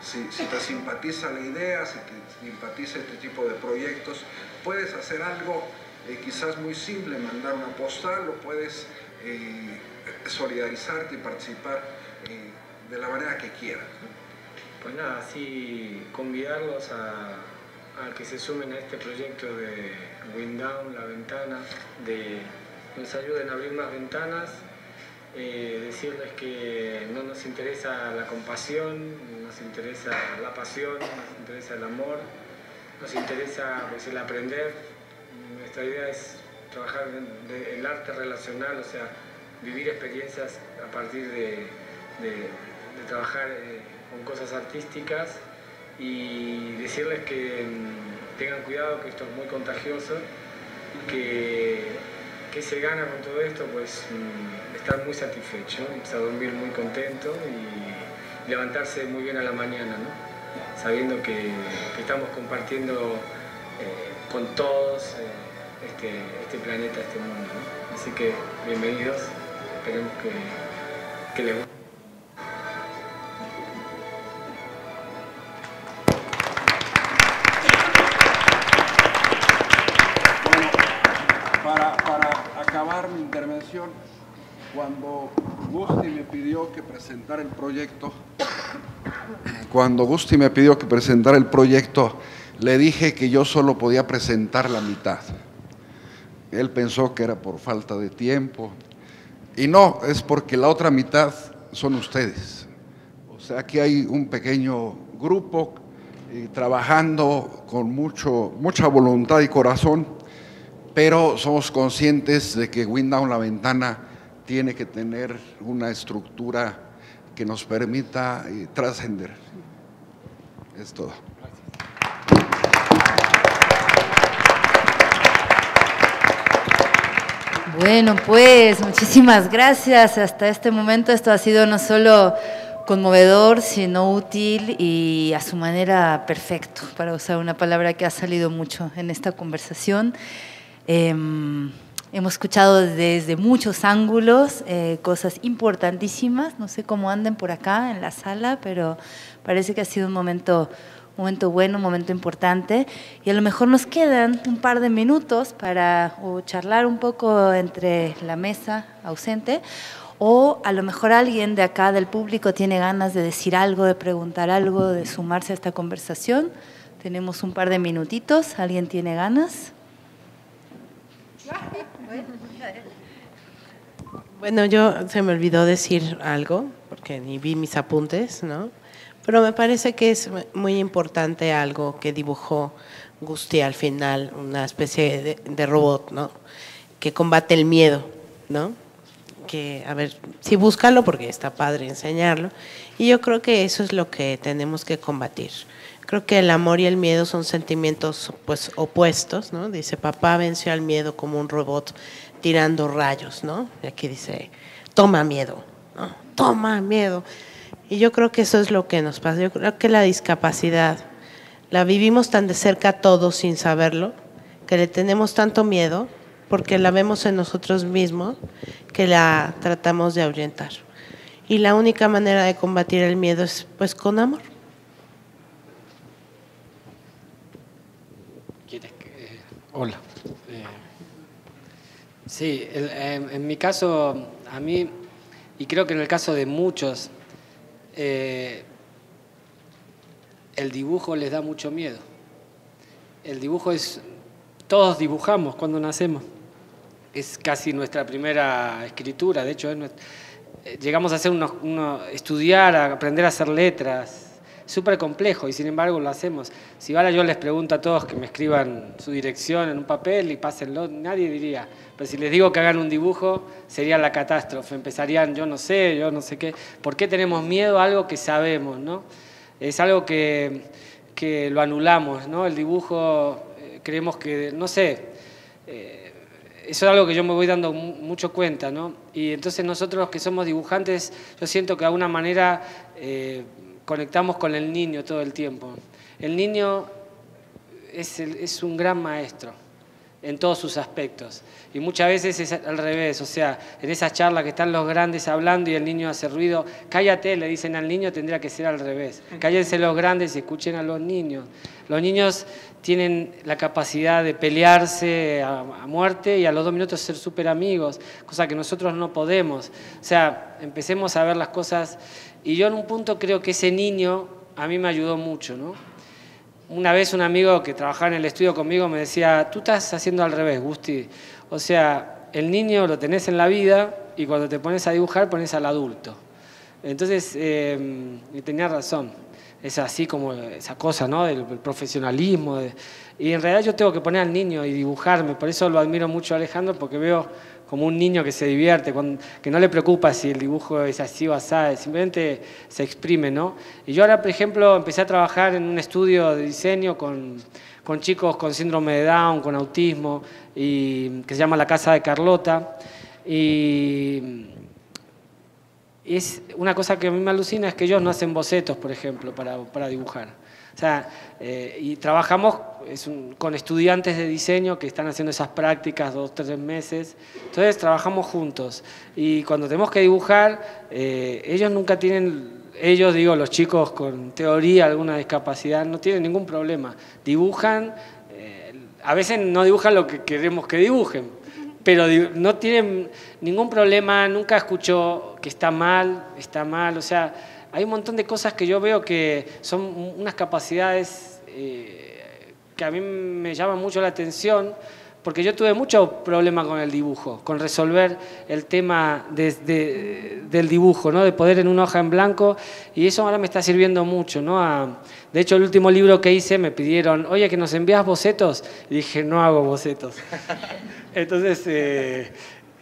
si, te simpatiza la idea, si te simpatiza este tipo de proyectos, puedes hacer algo eh, quizás muy simple, mandar una postal o puedes solidarizarte y participar de la manera que quieras. Pues nada, sí, convidarlos a, a que se sumen a este proyecto de Wind Down, la ventana, de nos ayuden a abrir más ventanas, eh, decirles que no nos interesa la compasión, nos interesa la pasión, nos interesa el amor, nos interesa pues, el aprender, nuestra idea es trabajar el arte relacional, o sea, vivir experiencias a partir de, trabajar eh, con cosas artísticas y decirles que mm, tengan cuidado, que esto es muy contagioso, que, que se gana con todo esto, pues mm, estar muy satisfecho, empezar a dormir muy contento y levantarse muy bien a la mañana, ¿no? sabiendo que, estamos compartiendo eh, con todos eh, este, este, planeta, este mundo. Así que bienvenidos, esperemos que, que les guste. Cuando Gusti me pidió que presentara el proyecto. Cuando Gusti me pidió que presentara el proyecto, le dije que yo solo podía presentar la mitad. Él pensó que era por falta de tiempo. Y no, es porque la otra mitad son ustedes. O sea, que hay un pequeño grupo eh, trabajando con mucho, mucha voluntad y corazón pero somos conscientes de que Windown La Ventana tiene que tener una estructura que nos permita eh, trascender. Es todo. Bueno, pues muchísimas gracias. Hasta este momento esto ha sido no solo conmovedor, sino útil y a su manera perfecto, para usar una palabra que ha salido mucho en esta conversación. Em, hemos escuchado desde muchos ángulos eh, cosas importantísimas. No sé cómo anden por acá en la sala, pero parece que ha sido un momento, un momento bueno, un momento importante. Y a lo mejor nos quedan un par de minutos para charlar un poco entre la mesa ausente o a lo mejor alguien de acá del público tiene ganas de decir algo, de preguntar algo, de sumarse a esta conversación. Tenemos un par de minutitos. ¿Alguien tiene ganas? Bueno, yo se me olvidó decir algo, porque ni vi mis apuntes, ¿no? Pero me parece que es muy importante algo que dibujó Gusti al final, una especie de, robot, ¿no? Que combate el miedo, ¿no? Que, a ver, sí, búscalo porque está padre enseñarlo. Y yo creo que eso es lo que tenemos que combatir. Creo que el amor y el miedo son sentimientos pues opuestos, ¿no? Dice, papá venció al miedo como un robot tirando rayos, ¿no? Y aquí dice, toma miedo, ¿no? Toma miedo. Y yo creo que eso es lo que nos pasa. Yo creo que la discapacidad la vivimos tan de cerca todos sin saberlo, que le tenemos tanto miedo porque la vemos en nosotros mismos que la tratamos de ahuyentar. Y la única manera de combatir el miedo es pues con amor. Hola. Eh, sí, en, mi caso, a mí, y creo que en el caso de muchos, eh, el dibujo les da mucho miedo. El dibujo es, todos dibujamos cuando nacemos. Es casi nuestra primera escritura, de hecho, eh, llegamos a hacer uno, estudiar, a aprender a hacer letras, súper complejo y sin embargo lo hacemos. Si ahora yo les pregunto a todos que me escriban su dirección en un papel y pásenlo, nadie diría. Pero si les digo que hagan un dibujo, sería la catástrofe. Empezarían, yo no sé, yo no sé qué. ¿Por qué tenemos miedo a algo que sabemos? ¿no? Es algo que, que lo anulamos, ¿no? El dibujo, eh, creemos que, no sé, eh, eso es algo que yo me voy dando mucho cuenta, ¿no? Y entonces nosotros los que somos dibujantes, yo siento que de alguna manera... Eh, conectamos con el niño todo el tiempo. El niño es, es un gran maestro en todos sus aspectos. Y muchas veces es al revés, o sea, en esas charlas que están los grandes hablando y el niño hace ruido, cállate, le dicen al niño, tendría que ser al revés. Cállense los grandes y escuchen a los niños. Los niños tienen la capacidad de pelearse a, a muerte y a los dos minutos ser súper amigos, cosa que nosotros no podemos. O sea, empecemos a ver las cosas y yo en un punto creo que ese niño a mí me ayudó mucho, ¿no? Una vez un amigo que trabajaba en el estudio conmigo me decía, tú estás haciendo al revés, Gusti. O sea, el niño lo tenés en la vida y cuando te pones a dibujar pones al adulto. Entonces, eh, y tenía razón. Es así como esa cosa, ¿no? Del, profesionalismo. y en realidad yo tengo que poner al niño y dibujarme, por eso lo admiro mucho a Alejandro, porque veo como un niño que se divierte, que no le preocupa si el dibujo es así o así, simplemente se exprime, ¿no? Y yo ahora, por ejemplo, empecé a trabajar en un estudio de diseño con, con chicos con síndrome de Down, con autismo, y, que se llama La Casa de Carlota. Y es una cosa que a mí me alucina es que ellos no hacen bocetos, por ejemplo, para, para dibujar. O sea, eh, y trabajamos con estudiantes de diseño que están haciendo esas prácticas dos, tres meses. Entonces trabajamos juntos. Y cuando tenemos que dibujar, eh, ellos nunca tienen, ellos digo, los chicos con teoría, alguna discapacidad, no tienen ningún problema. Dibujan, eh, a veces no dibujan lo que queremos que dibujen, pero no tienen ningún problema, nunca escuchó que está mal, está mal, o sea, hay un montón de cosas que yo veo que son unas capacidades eh, que a mí me llaman mucho la atención, porque yo tuve mucho problema con el dibujo, con resolver el tema del dibujo, ¿no? de poder en una hoja en blanco, y eso ahora me está sirviendo mucho. ¿no? de hecho, el último libro que hice me pidieron, oye, que nos envías bocetos, y dije, no hago bocetos. <laughs> Entonces, eh,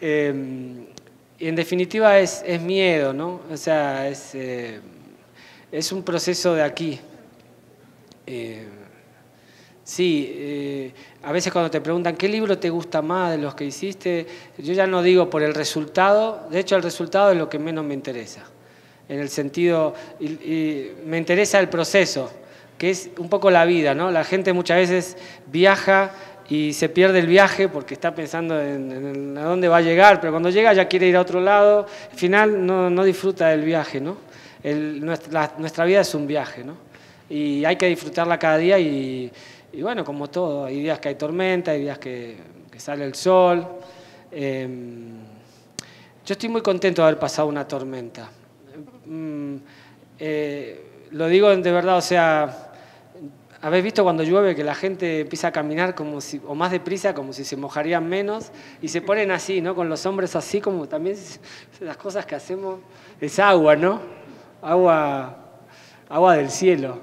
em, en definitiva es, miedo, ¿no? O sea, es, eh, es un proceso de aquí. Eh, sí, a veces cuando te preguntan qué libro te gusta más de los que hiciste, yo ya no digo por el resultado, de hecho el resultado es lo que menos me interesa, en el sentido, y me interesa el proceso, que es un poco la vida, ¿no? La gente muchas veces viaja y se pierde el viaje porque está pensando en, a dónde va a llegar, pero cuando llega ya quiere ir a otro lado, al final no, no disfruta del viaje, ¿no? nuestra, vida es un viaje, ¿no? Y hay que disfrutarla cada día y, bueno, como todo, hay días que hay tormenta, hay días que, que sale el sol. Em, yo estoy muy contento de haber pasado una tormenta. Mm, eh, lo digo de verdad, o sea, ¿Habéis visto cuando llueve que la gente empieza a caminar como si, o más deprisa, como si se mojarían menos? Y se ponen así, ¿no? Con los hombres así, como también <laughs> las cosas que hacemos es agua, ¿no? Agua, agua del cielo.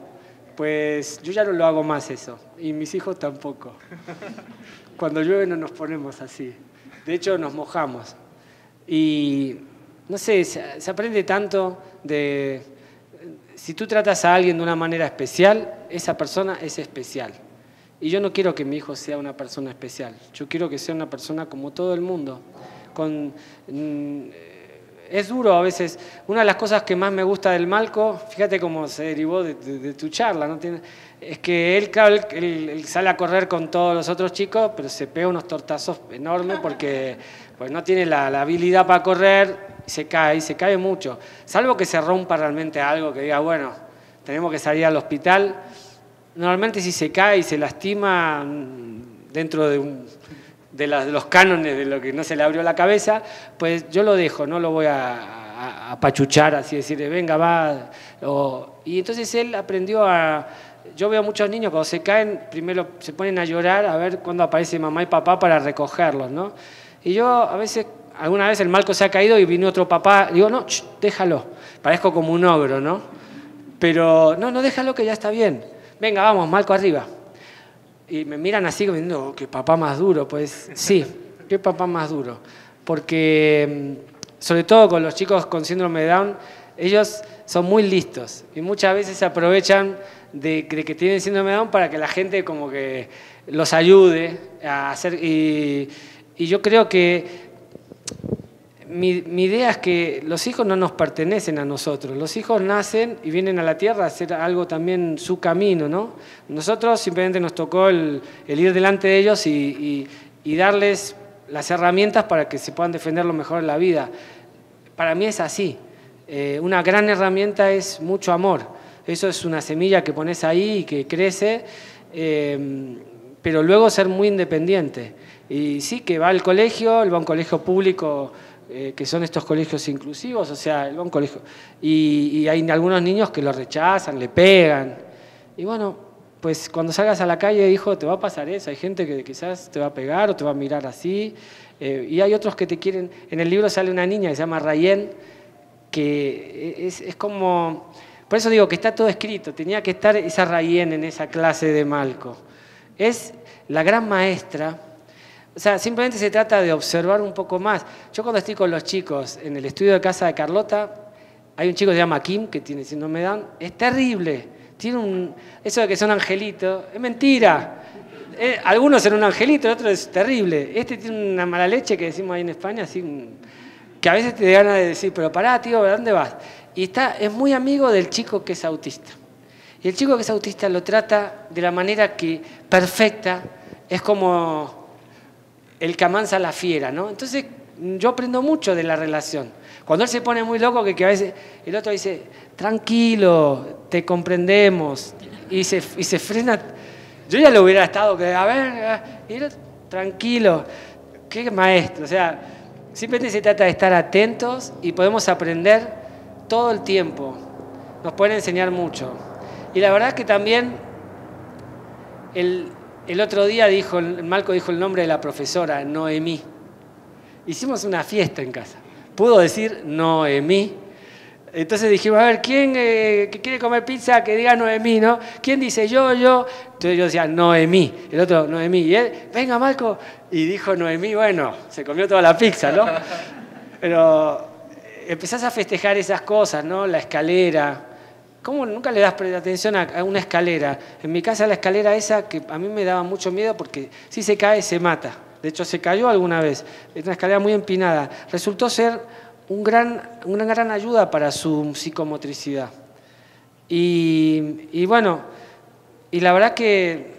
Pues yo ya no lo hago más eso, y mis hijos tampoco. <laughs> Cuando llueve no nos ponemos así. De hecho, nos mojamos. Y no sé, se aprende tanto de si tú tratas a alguien de una manera especial, esa persona es especial. Y yo no quiero que mi hijo sea una persona especial, yo quiero que sea una persona como todo el mundo. Con, mm, es duro a veces. Una de las cosas que más me gusta del Malco, fíjate cómo se derivó de, tu charla, ¿no? Tiene, es que él, claro, él, sale a correr con todos los otros chicos, pero se pega unos tortazos enormes porque pues, no tiene la, habilidad para correr se cae, se cae mucho. Salvo que se rompa realmente algo, que diga, bueno, tenemos que salir al hospital. Normalmente si se cae y se lastima mm, dentro de, los cánones de lo que no se le abrió la cabeza, pues yo lo dejo, no lo voy a, pachuchar así, decirle, venga, va. y entonces él aprendió a... Yo veo muchos niños cuando se caen, primero se ponen a llorar a ver cuándo aparece mamá y papá para recogerlos, ¿no? Y yo a veces alguna vez el Malco se ha caído y vino otro papá, digo, no, déjalo, parezco como un ogro, ¿no? Pero, no, no, déjalo que ya está bien. Venga, vamos, Malco arriba. Y me miran así, diciendo, oh, qué papá más duro. Pues sí, qué papá más duro. Porque, mm, sobre todo con los chicos con síndrome de Down, ellos son muy listos y muchas veces se aprovechan de, que tienen síndrome de Down para que la gente como que los ayude a hacer... Y, y yo creo que mi, idea es que los hijos no nos pertenecen a nosotros, los hijos nacen y vienen a la tierra a hacer algo también su camino, ¿no? Nosotros simplemente nos tocó el, ir delante de ellos y, darles las herramientas para que se puedan defender lo mejor en la vida. Para mí es así. Eh, una gran herramienta es mucho amor. Eso es una semilla que pones ahí y que crece, eh, pero luego ser muy independiente. Y sí, que va al colegio, él va a un colegio público, eh, que son estos colegios inclusivos, o sea, él va a un colegio. Y, hay algunos niños que lo rechazan, le pegan. Y bueno, pues cuando salgas a la calle, hijo, te va a pasar eso. Hay gente que quizás te va a pegar o te va a mirar así. Eh, y hay otros que te quieren. En el libro sale una niña que se llama Rayen, que es, es como Por eso digo que está todo escrito, tenía que estar esa Rayen en esa clase de Malco. Es la gran maestra. O sea, simplemente se trata de observar un poco más. Yo cuando estoy con los chicos en el estudio de casa de Carlota, hay un chico que se llama Kim, que tiene síndrome de Down, es terrible. Tiene un, eso de que son angelitos, es mentira. Eh, algunos son un angelito, el otro es terrible. Este tiene una mala leche que decimos ahí en España, así, que a veces te ganas de decir, pero pará, tío, ¿a dónde vas? y está, es muy amigo del chico que es autista. Y el chico que es autista lo trata de la manera que perfecta, es como el que amansa la fiera, ¿no? Entonces yo aprendo mucho de la relación. Cuando él se pone muy loco, que, a veces el otro dice, tranquilo, te comprendemos, y se, y se frena. Yo ya lo hubiera estado, que a ver, tranquilo, qué maestro. O sea, simplemente se trata de estar atentos y podemos aprender todo el tiempo. Nos pueden enseñar mucho. Y la verdad que también el, otro día dijo, el Malco dijo el nombre de la profesora, Noemí. Hicimos una fiesta en casa. Pudo decir Noemí. Entonces dijimos, a ver, ¿quién eh, que quiere comer pizza que diga Noemí, no? ¿Quién dice yo, yo? Entonces yo decía, Noemí. El otro, Noemí. Y él, venga, Malco. Y dijo Noemí, bueno, se comió toda la pizza, ¿no? <laughs> Pero empezás a festejar esas cosas, ¿no? La escalera. ¿Cómo nunca le das atención a una escalera? En mi casa la escalera esa que a mí me daba mucho miedo porque si se cae se mata. De hecho se cayó alguna vez. Es una escalera muy empinada. Resultó ser una gran ayuda para su psicomotricidad. Y, bueno, y la verdad que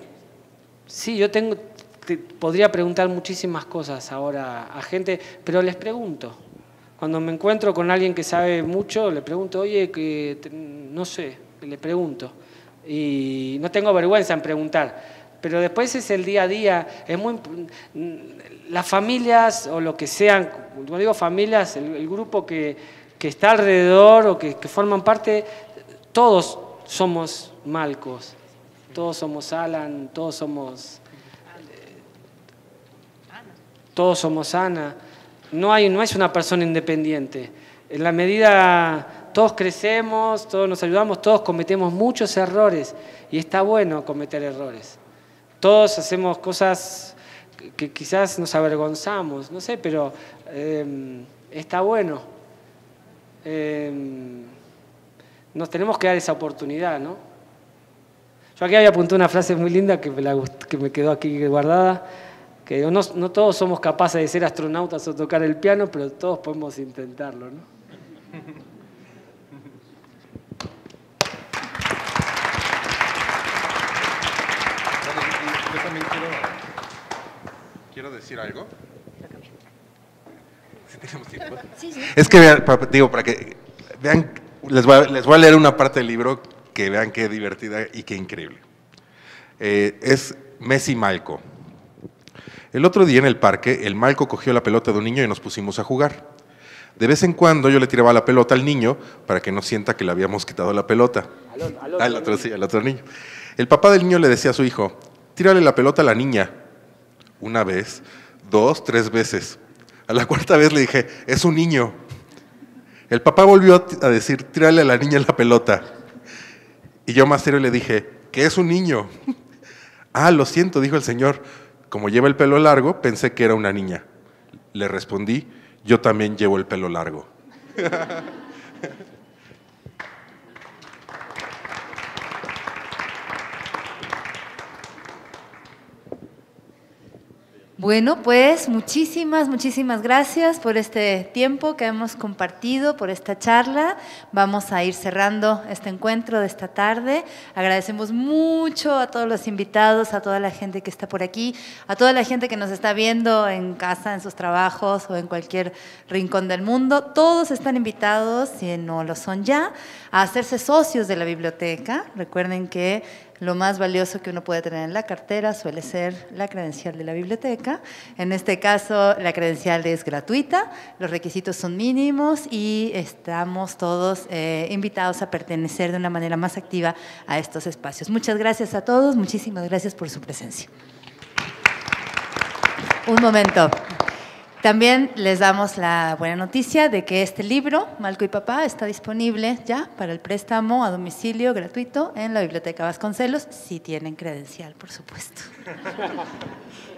sí, yo tengo, podría preguntar muchísimas cosas ahora a gente, pero les pregunto. Cuando me encuentro con alguien que sabe mucho, le pregunto, oye, que no sé, le pregunto. Y no tengo vergüenza en preguntar. Pero después es el día a día. Es muy, las familias o lo que sean, cuando digo familias, el, grupo que, está alrededor o que, que forman parte, todos somos Malcos, todos somos Alan, todos somos todos somos Ana no, hay, no es una persona independiente. En la medida todos crecemos, todos nos ayudamos, todos cometemos muchos errores y está bueno cometer errores. Todos hacemos cosas que quizás nos avergonzamos, no sé, pero em, está bueno. Em, nos tenemos que dar esa oportunidad, ¿no? Yo aquí había apuntado una frase muy linda que me, que me quedó aquí guardada que no, todos somos capaces de ser astronautas o tocar el piano, pero todos podemos intentarlo, ¿no? Yo también quiero, decir algo. ¿Sí tenemos tiempo? Sí, sí. Es que vean, digo, para que vean, les voy, a, les voy a leer una parte del libro que vean qué divertida y qué increíble. Eh, es Messi Malco. El otro día en el parque, el Malco cogió la pelota de un niño y nos pusimos a jugar. De vez en cuando yo le tiraba la pelota al niño para que no sienta que le habíamos quitado la pelota. Al, otro, sí, al otro niño. El papá del niño le decía a su hijo, tírale la pelota a la niña. Una vez, dos, tres veces. A la cuarta vez le dije, es un niño. El papá volvió a decir, tírale a la niña la pelota. Y yo más serio le dije, que es un niño. <laughs> ah, lo siento, dijo el señor, como lleva el pelo largo, pensé que era una niña. Le respondí, yo también llevo el pelo largo. Bueno, pues muchísimas, muchísimas gracias por este tiempo que hemos compartido, por esta charla. Vamos a ir cerrando este encuentro de esta tarde. Agradecemos mucho a todos los invitados, a toda la gente que está por aquí, a toda la gente que nos está viendo en casa, en sus trabajos o en cualquier rincón del mundo. Todos están invitados, si no lo son ya, a hacerse socios de la biblioteca. Recuerden que lo más valioso que uno puede tener en la cartera suele ser la credencial de la biblioteca. En este caso, la credencial es gratuita, los requisitos son mínimos y estamos todos eh, invitados a pertenecer de una manera más activa a estos espacios. Muchas gracias a todos, muchísimas gracias por su presencia. Un momento. También les damos la buena noticia de que este libro, Malco y Papá, está disponible ya para el préstamo a domicilio gratuito en la Biblioteca Vasconcelos, si tienen credencial, por supuesto. <laughs>